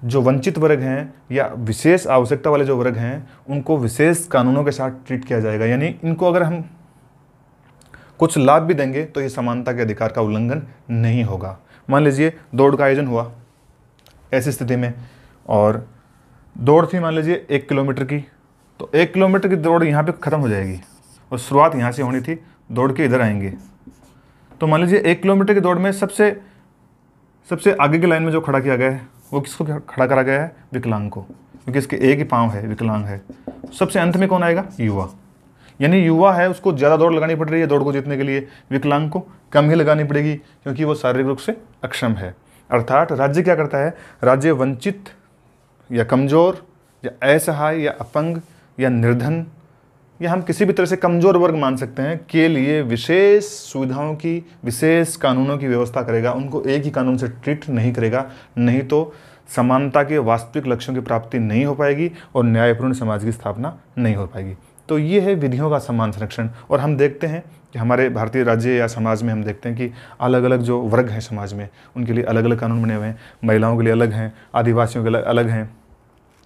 Speaker 1: जो वंचित वर्ग हैं या विशेष आवश्यकता वाले जो वर्ग हैं, उनको विशेष कानूनों के साथ ट्रीट किया जाएगा। यानी इनको अगर हम कुछ लाभ भी देंगे तो ये समानता के अधिकार का उल्लंघन नहीं होगा। मान लीजिए, दौड़ का आयोजन हुआ ऐसी स्थिति में, और दौड़ थी मान लीजिए एक किलोमीटर की तो एक किलोमीटर की दौड़ यहाँ पे ख़त्म हो जाएगी, और शुरुआत यहाँ से होनी थी दौड़ के इधर आएँगे। तो मान लीजिए एक किलोमीटर की दौड़ में सबसे सबसे आगे की लाइन में जो खड़ा किया गया है, वो किसको खड़ा करा गया है? विकलांग को। क्योंकि इसके एक ही पाँव है, विकलांग है। सबसे अंत में कौन आएगा? युवा। यानी युवा है, उसको ज़्यादा दौड़ लगानी पड़ रही है दौड़ को जीतने के लिए। विकलांग को कम ही लगानी पड़ेगी, क्योंकि वो शारीरिक रूप से अक्षम है। अर्थात राज्य क्या करता है? राज्य वंचित या कमज़ोर या असहाय या अपंग या निर्धन या हम किसी भी तरह से कमज़ोर वर्ग मान सकते हैं, के लिए विशेष सुविधाओं की, विशेष कानूनों की व्यवस्था करेगा, उनको एक ही कानून से ट्रीट नहीं करेगा, नहीं तो समानता के वास्तविक लक्ष्यों की प्राप्ति नहीं हो पाएगी और न्यायपूर्ण समाज की स्थापना नहीं हो पाएगी। तो ये है विधियों का समान संरक्षण और हम देखते हैं कि हमारे भारतीय राज्य या समाज में हम देखते हैं कि अलग अलग जो वर्ग हैं समाज में, उनके लिए अलग अलग कानून बने हुए हैं, महिलाओं के लिए अलग हैं, आदिवासियों के अलग हैं,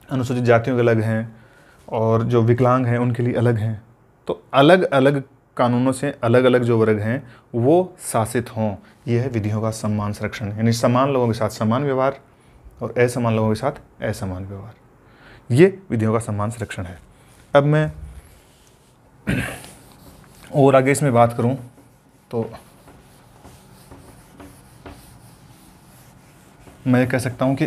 Speaker 1: अनुसूचित जातियों के अलग हैं और जो विकलांग हैं, उनके लिए अलग हैं। तो अलग अलग कानूनों से अलग अलग जो वर्ग हैं, वो शासित हों। यह है विधियों का सम्मान संरक्षण यानी समान लोगों के साथ समान व्यवहार और असमान लोगों के साथ असमान व्यवहार। ये विधियों का सम्मान संरक्षण है। अब मैं और आगे इसमें बात करूँ तो मैं कह सकता हूँ कि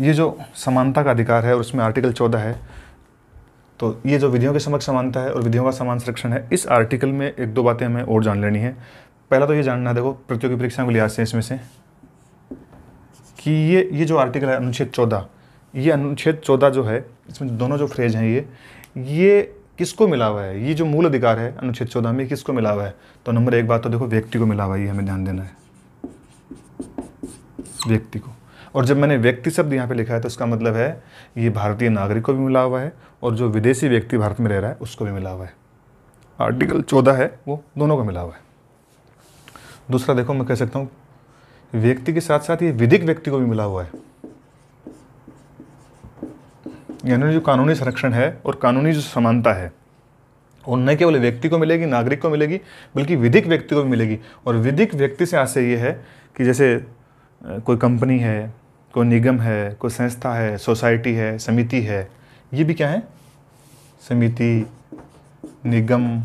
Speaker 1: ये जो समानता का अधिकार है और उसमें आर्टिकल चौदह है तो ये जो विधियों के समक्ष समानता है और विधियों का समान संरक्षण है, इस आर्टिकल में एक दो बातें हमें और जान लेनी है। पहला तो ये जानना देखो, प्रतियोगी परीक्षा के लिहाज से इसमें से, कि ये ये जो आर्टिकल है अनुच्छेद चौदह, ये अनुच्छेद चौदह जो है, इसमें दोनों जो फ्रेज हैं ये ये किसको मिला हुआ है? ये जो मूल अधिकार है अनुच्छेद चौदह में किसको मिला हुआ है? तो नंबर एक बात तो देखो, व्यक्ति को मिला हुआ है, ये हमें ध्यान देना है। व्यक्ति को। और जब मैंने व्यक्ति शब्द यहाँ पे लिखा है तो इसका मतलब है, ये भारतीय नागरिक को भी मिला हुआ है और जो विदेशी व्यक्ति भारत में रह रहा है, उसको भी मिला हुआ है। आर्टिकल चौदह है, वो दोनों को मिला हुआ है। दूसरा देखो, मैं कह सकता हूँ, व्यक्ति के साथ साथ ये विधिक व्यक्ति को भी मिला हुआ है। यानी जो कानूनी संरक्षण है और कानूनी जो समानता है, वो न केवल व्यक्ति को मिलेगी, नागरिक को मिलेगी, बल्कि विधिक व्यक्ति को भी मिलेगी। और विधिक व्यक्ति से आशय ये है कि जैसे कोई कंपनी है कोई निगम है कोई संस्था है, सोसाइटी है, समिति है, ये भी क्या है? समिति, निगम,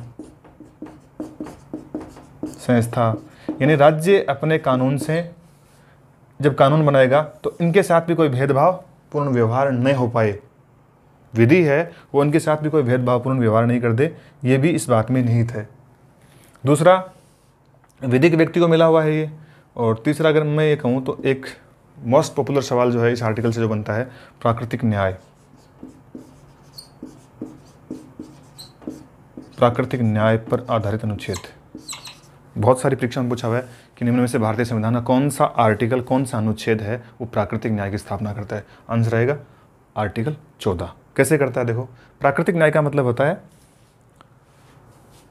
Speaker 1: संस्था, यानी राज्य अपने कानून से जब कानून बनाएगा तो इनके साथ भी कोई भेदभाव पूर्ण व्यवहार नहीं हो पाए। विधि है, वो उनके साथ भी कोई भेदभावपूर्ण व्यवहार नहीं कर दे, ये भी इस बात में निहित है। दूसरा, विधिक व्यक्ति को मिला हुआ है ये, और तीसरा, अगर मैं ये कहूँ तो एक मोस्ट पॉपुलर सवाल जो है इस आर्टिकल से जो बनता है, प्राकृतिक न्याय। प्राकृतिक न्याय पर आधारित अनुच्छेद। बहुत सारी परीक्षा में पूछा हुआ है कि निम्न में से भारतीय संविधान का कौन सा आर्टिकल कौन सा अनुच्छेद है, वो प्राकृतिक न्याय की स्थापना करता है? आंसर रहेगा आर्टिकल चौदह। कैसे करता है? देखो, प्राकृतिक न्याय का मतलब होता है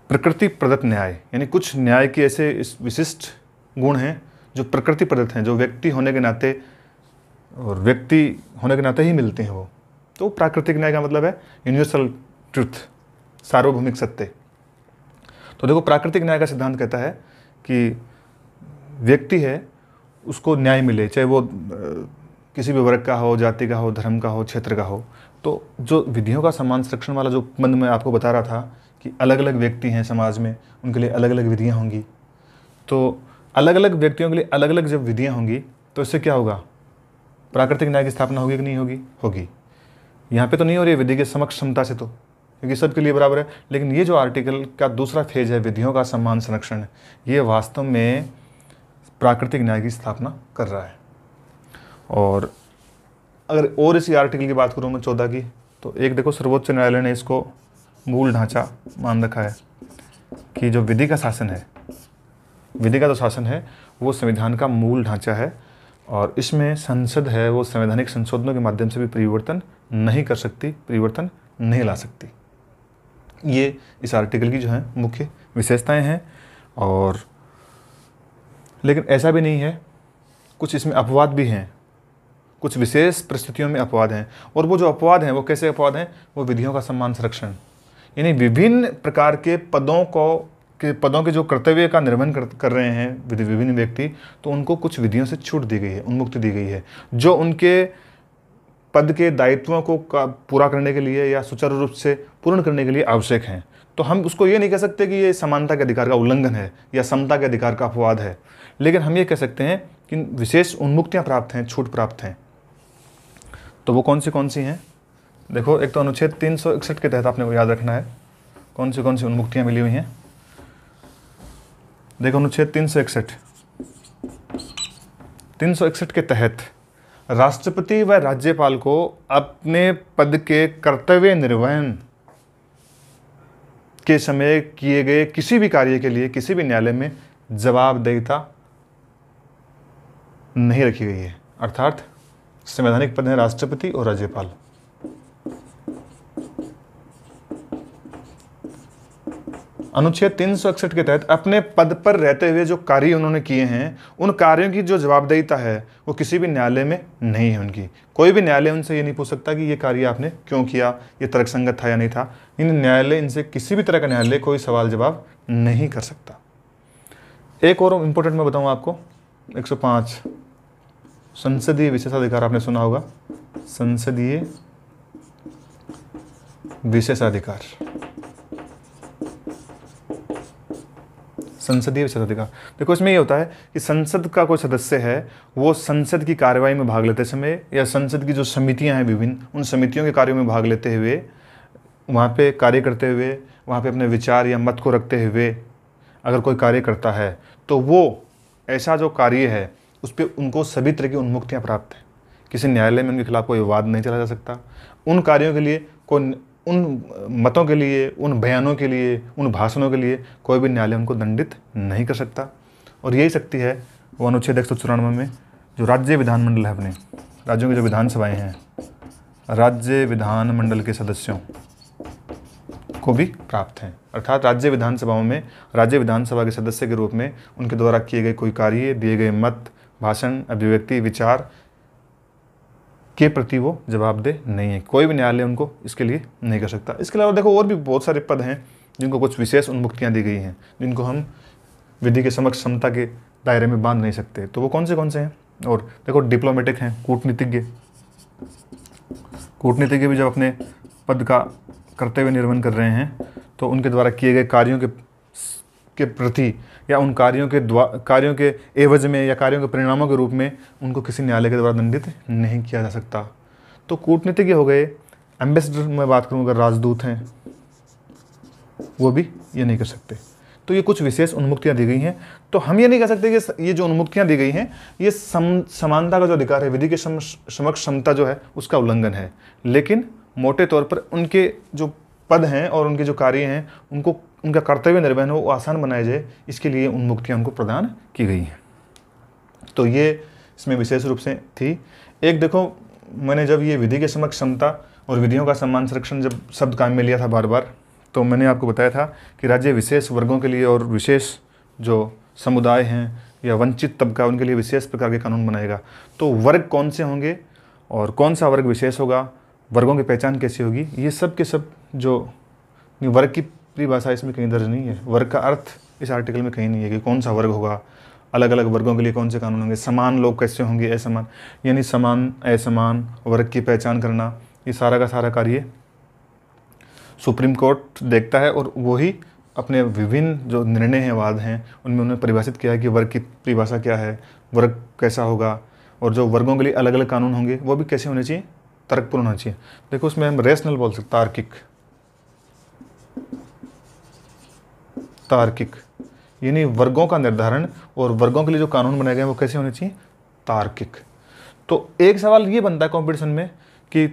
Speaker 1: प्रकृति प्रदत्त न्याय, यानी कुछ न्याय के ऐसे विशिष्ट गुण हैं जो प्रकृति प्रदत्त हैं, जो व्यक्ति होने के नाते और व्यक्ति होने के नाते ही मिलते हैं वो। तो प्राकृतिक न्याय का मतलब है यूनिवर्सल ट्रुथ सार्वभौमिक सत्य। तो देखो, प्राकृतिक न्याय का सिद्धांत कहता है कि व्यक्ति है, उसको न्याय मिले, चाहे वो किसी भी वर्ग का हो, जाति का हो, धर्म का हो, क्षेत्र का हो। तो जो विधियों का समान संरक्षण वाला जो बंद मैं आपको बता रहा था कि अलग अलग व्यक्ति हैं समाज में, उनके लिए अलग अलग विधियाँ होंगी। तो अलग अलग व्यक्तियों के लिए अलग अलग जब विधियाँ होंगी तो इससे क्या होगा? प्राकृतिक न्याय की स्थापना होगी कि नहीं होगी? होगी। यहाँ पे तो नहीं हो रही है विधि के समक्ष क्षमता से तो क्योंकि सबके लिए बराबर है। लेकिन ये जो आर्टिकल का दूसरा फ़ेज़ है, विधियों का सम्मान संरक्षण, ये वास्तव में प्राकृतिक न्याय की स्थापना कर रहा है। और अगर और इसी आर्टिकल की बात करूँ मैं चौदह की तो एक देखो, सर्वोच्च न्यायालय ने इसको मूल ढांचा मान रखा है कि जो विधि का शासन है विधि का जो शासन है, वो संविधान का मूल ढांचा है और इसमें संसद है, वो संवैधानिक संशोधनों के माध्यम से भी परिवर्तन नहीं कर सकती, परिवर्तन नहीं ला सकती। ये इस आर्टिकल की जो है, मुख्य विशेषताएँ हैं और लेकिन ऐसा भी नहीं है, कुछ इसमें अपवाद भी हैं, कुछ विशेष परिस्थितियों में अपवाद हैं और वो जो अपवाद हैं, वो कैसे अपवाद हैं? वो विधियों का सम्मान संरक्षण। यानी विभिन्न प्रकार के पदों को के पदों के जो कर्तव्य का निर्वहन कर, कर रहे हैं विभिन्न व्यक्ति तो उनको कुछ विधियों से छूट दी गई है उन्मुक्ति दी गई है। जो उनके पद के दायित्वों को पूरा करने के लिए या सुचारू रूप से पूर्ण करने के लिए आवश्यक हैं। तो हम उसको ये नहीं कह सकते कि ये समानता के अधिकार का उल्लंघन है या समता के अधिकार का अपवाद है। लेकिन हम ये कह सकते हैं कि विशेष उन्मुक्तियाँ प्राप्त हैं छूट प्राप्त हैं। तो वो कौन सी कौन सी हैं? देखो एक तो अनुच्छेद तीन सौ इकसठ के तहत आपने को याद रखना है। कौन सी कौन सी उन्मुक्तियाँ मिली हुई हैं? देखो अनुच्छेद तीन सौ इकसठ। तीन सौ इकसठ के तहत राष्ट्रपति व राज्यपाल को अपने पद के कर्तव्य निर्वहन के समय किए गए किसी भी कार्य के लिए, किसी भी न्यायालय में जवाबदेहिता नहीं रखी गई है। अर्थात संवैधानिक पद है राष्ट्रपति और राज्यपाल। अनुच्छेद तीन सौ इकसठ के तहत अपने पद पर रहते हुए जो कार्य उन्होंने किए हैं, उन कार्यों की जो जवाबदेहीता है, वो किसी भी न्यायालय में नहीं है उनकी। कोई भी न्यायालय उनसे ये नहीं पूछ सकता कि ये कार्य आपने क्यों किया, ये तर्कसंगत था या नहीं था। इन न्यायालय, इनसे किसी भी तरह का न्यायालय कोई सवाल जवाब नहीं कर सकता। एक और इम्पोर्टेंट मैं बताऊँ आपको 105 संसदीय विशेषाधिकार आपने सुना होगा। संसदीय विशेषाधिकार। संसदीय विशेषाधिकार देखो, इसमें ये होता है कि संसद का कोई सदस्य है, वो संसद की कार्यवाही में भाग लेते समय या संसद की जो समितियाँ हैं विभिन्न, उन समितियों के कार्यों में भाग लेते हुए, वहाँ पे कार्य करते हुए, वहाँ पे अपने विचार या मत को रखते हुए अगर कोई कार्य करता है तो वो ऐसा जो कार्य है, उस पर उनको सभी तरह की उन्मुक्तियाँ प्राप्त हैं। किसी न्यायालय में उनके खिलाफ कोई विवाद नहीं चला जा सकता। उन कार्यों के लिए कोई उन मतों के लिए, उन बयानों के लिए, उन भाषणों के लिए कोई भी न्यायालय उनको दंडित नहीं कर सकता। और यही शक्ति है वो अनुच्छेद एक सौ चौरानवे में जो राज्य विधानमंडल है अपने, राज्यों की जो विधानसभाएँ हैं, राज्य विधानमंडल के सदस्यों को भी प्राप्त हैं। अर्थात राज्य विधानसभाओं में, राज्य विधानसभा के सदस्य के रूप में उनके द्वारा किए गए कोई कार्य, दिए गए मत, भाषण, अभिव्यक्ति, विचार के प्रति वो जवाबदेह नहीं है। कोई भी न्यायालय उनको इसके लिए नहीं कर सकता। इसके अलावा देखो, और भी बहुत सारे पद हैं जिनको कुछ विशेष उन्मुक्तियाँ दी गई हैं, जिनको हम विधि के समक्ष क्षमता के दायरे में बाँध नहीं सकते। तो वो कौन से कौन से हैं? और देखो डिप्लोमेटिक हैं, कूटनीतिज्ञ। कूटनीतिज्ञ भी जब अपने पद का कर्तव्य निर्वहन कर रहे हैं तो उनके द्वारा किए गए कार्यों के के प्रति या उन कार्यों के कार्यों के एवज में या कार्यों के परिणामों के रूप में उनको किसी न्यायालय के द्वारा दंडित नहीं किया जा सकता। तो कूटनीतिज्ञ हो गए। एम्बेसडर में बात करूँ, अगर राजदूत हैं, वो भी ये नहीं कर सकते। तो ये कुछ विशेष उन्मुक्तियाँ दी गई हैं। तो हम ये नहीं कह सकते कि ये जो उन्मुक्तियाँ दी गई हैं, ये सम, समानता का जो अधिकार है, विधि के समक्ष क्षमता जो है, उसका उल्लंघन है। लेकिन मोटे तौर पर उनके जो पद हैं और उनके जो कार्य हैं, उनको उनका कर्तव्य निर्वहन हो, वो आसान बनाया जाए, इसके लिए उन मुक्तियाँ उनको प्रदान की गई हैं। तो ये इसमें विशेष रूप से थी। एक देखो, मैंने जब ये विधि के समक्ष क्षमता और विधियों का सम्मान संरक्षण जब शब्द काम में लिया था बार बार तो मैंने आपको बताया था कि राज्य विशेष वर्गों के लिए और विशेष जो समुदाय हैं या वंचित तबका, उनके लिए विशेष प्रकार के कानून बनाएगा। तो वर्ग कौन से होंगे और कौन सा वर्ग विशेष होगा, वर्गों की पहचान कैसी होगी, ये सब के सब जो वर्ग की परिभाषा इसमें कहीं दर्ज नहीं है। वर्ग का अर्थ इस आर्टिकल में कहीं नहीं है कि कौन सा वर्ग होगा। अलग अलग वर्गों के लिए कौन से कानून होंगे? समान लोग कैसे होंगे? असमान, यानी समान, असमान वर्ग की पहचान करना, ये सारा का सारा कार्य सुप्रीम कोर्ट देखता है और वही अपने विभिन्न जो निर्णय हैं, वाद हैं, उनमें उन्होंने परिभाषित किया है कि वर्ग की परिभाषा क्या है, वर्ग कैसा होगा, और जो वर्गों के लिए अलग अलग कानून होंगे, वो भी कैसे होने चाहिए? तर्कपूर्ण होना चाहिए। देखो, उसमें हम रेशनल बोल सकते तार्किक। तार्किक। यानी वर्गों का निर्धारण और वर्गों के लिए जो कानून बनाए गए हैं वो कैसे होने चाहिए? तार्किक। तो एक सवाल ये बनता है कॉम्पिटिशन में कि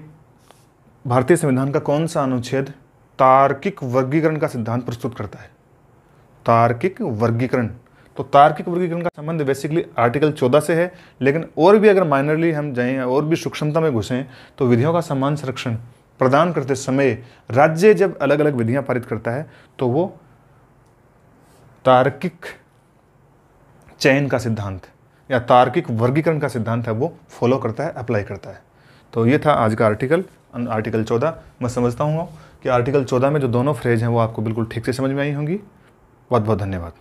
Speaker 1: भारतीय संविधान का कौन सा अनुच्छेद तार्किक वर्गीकरण का सिद्धांत प्रस्तुत करता है? तार्किक वर्गीकरण। तो तार्किक वर्गीकरण का संबंध बेसिकली आर्टिकल 14 से है, लेकिन और भी अगर माइनरली हम जाएँ और भी सूक्ष्मता में घुसें तो विधियों का समान संरक्षण प्रदान करते समय राज्य जब अलग अलग विधियाँ पारित करता है तो वो तार्किक चयन का सिद्धांत या तार्किक वर्गीकरण का सिद्धांत है, वो फॉलो करता है अप्लाई करता है। तो ये था आज का आर्टिकल आर्टिकल 14 मैं समझता हूँ कि आर्टिकल 14 में जो दोनों फ्रेज हैं, वो आपको बिल्कुल ठीक से समझ में आई होंगी। बहुत बहुत धन्यवाद।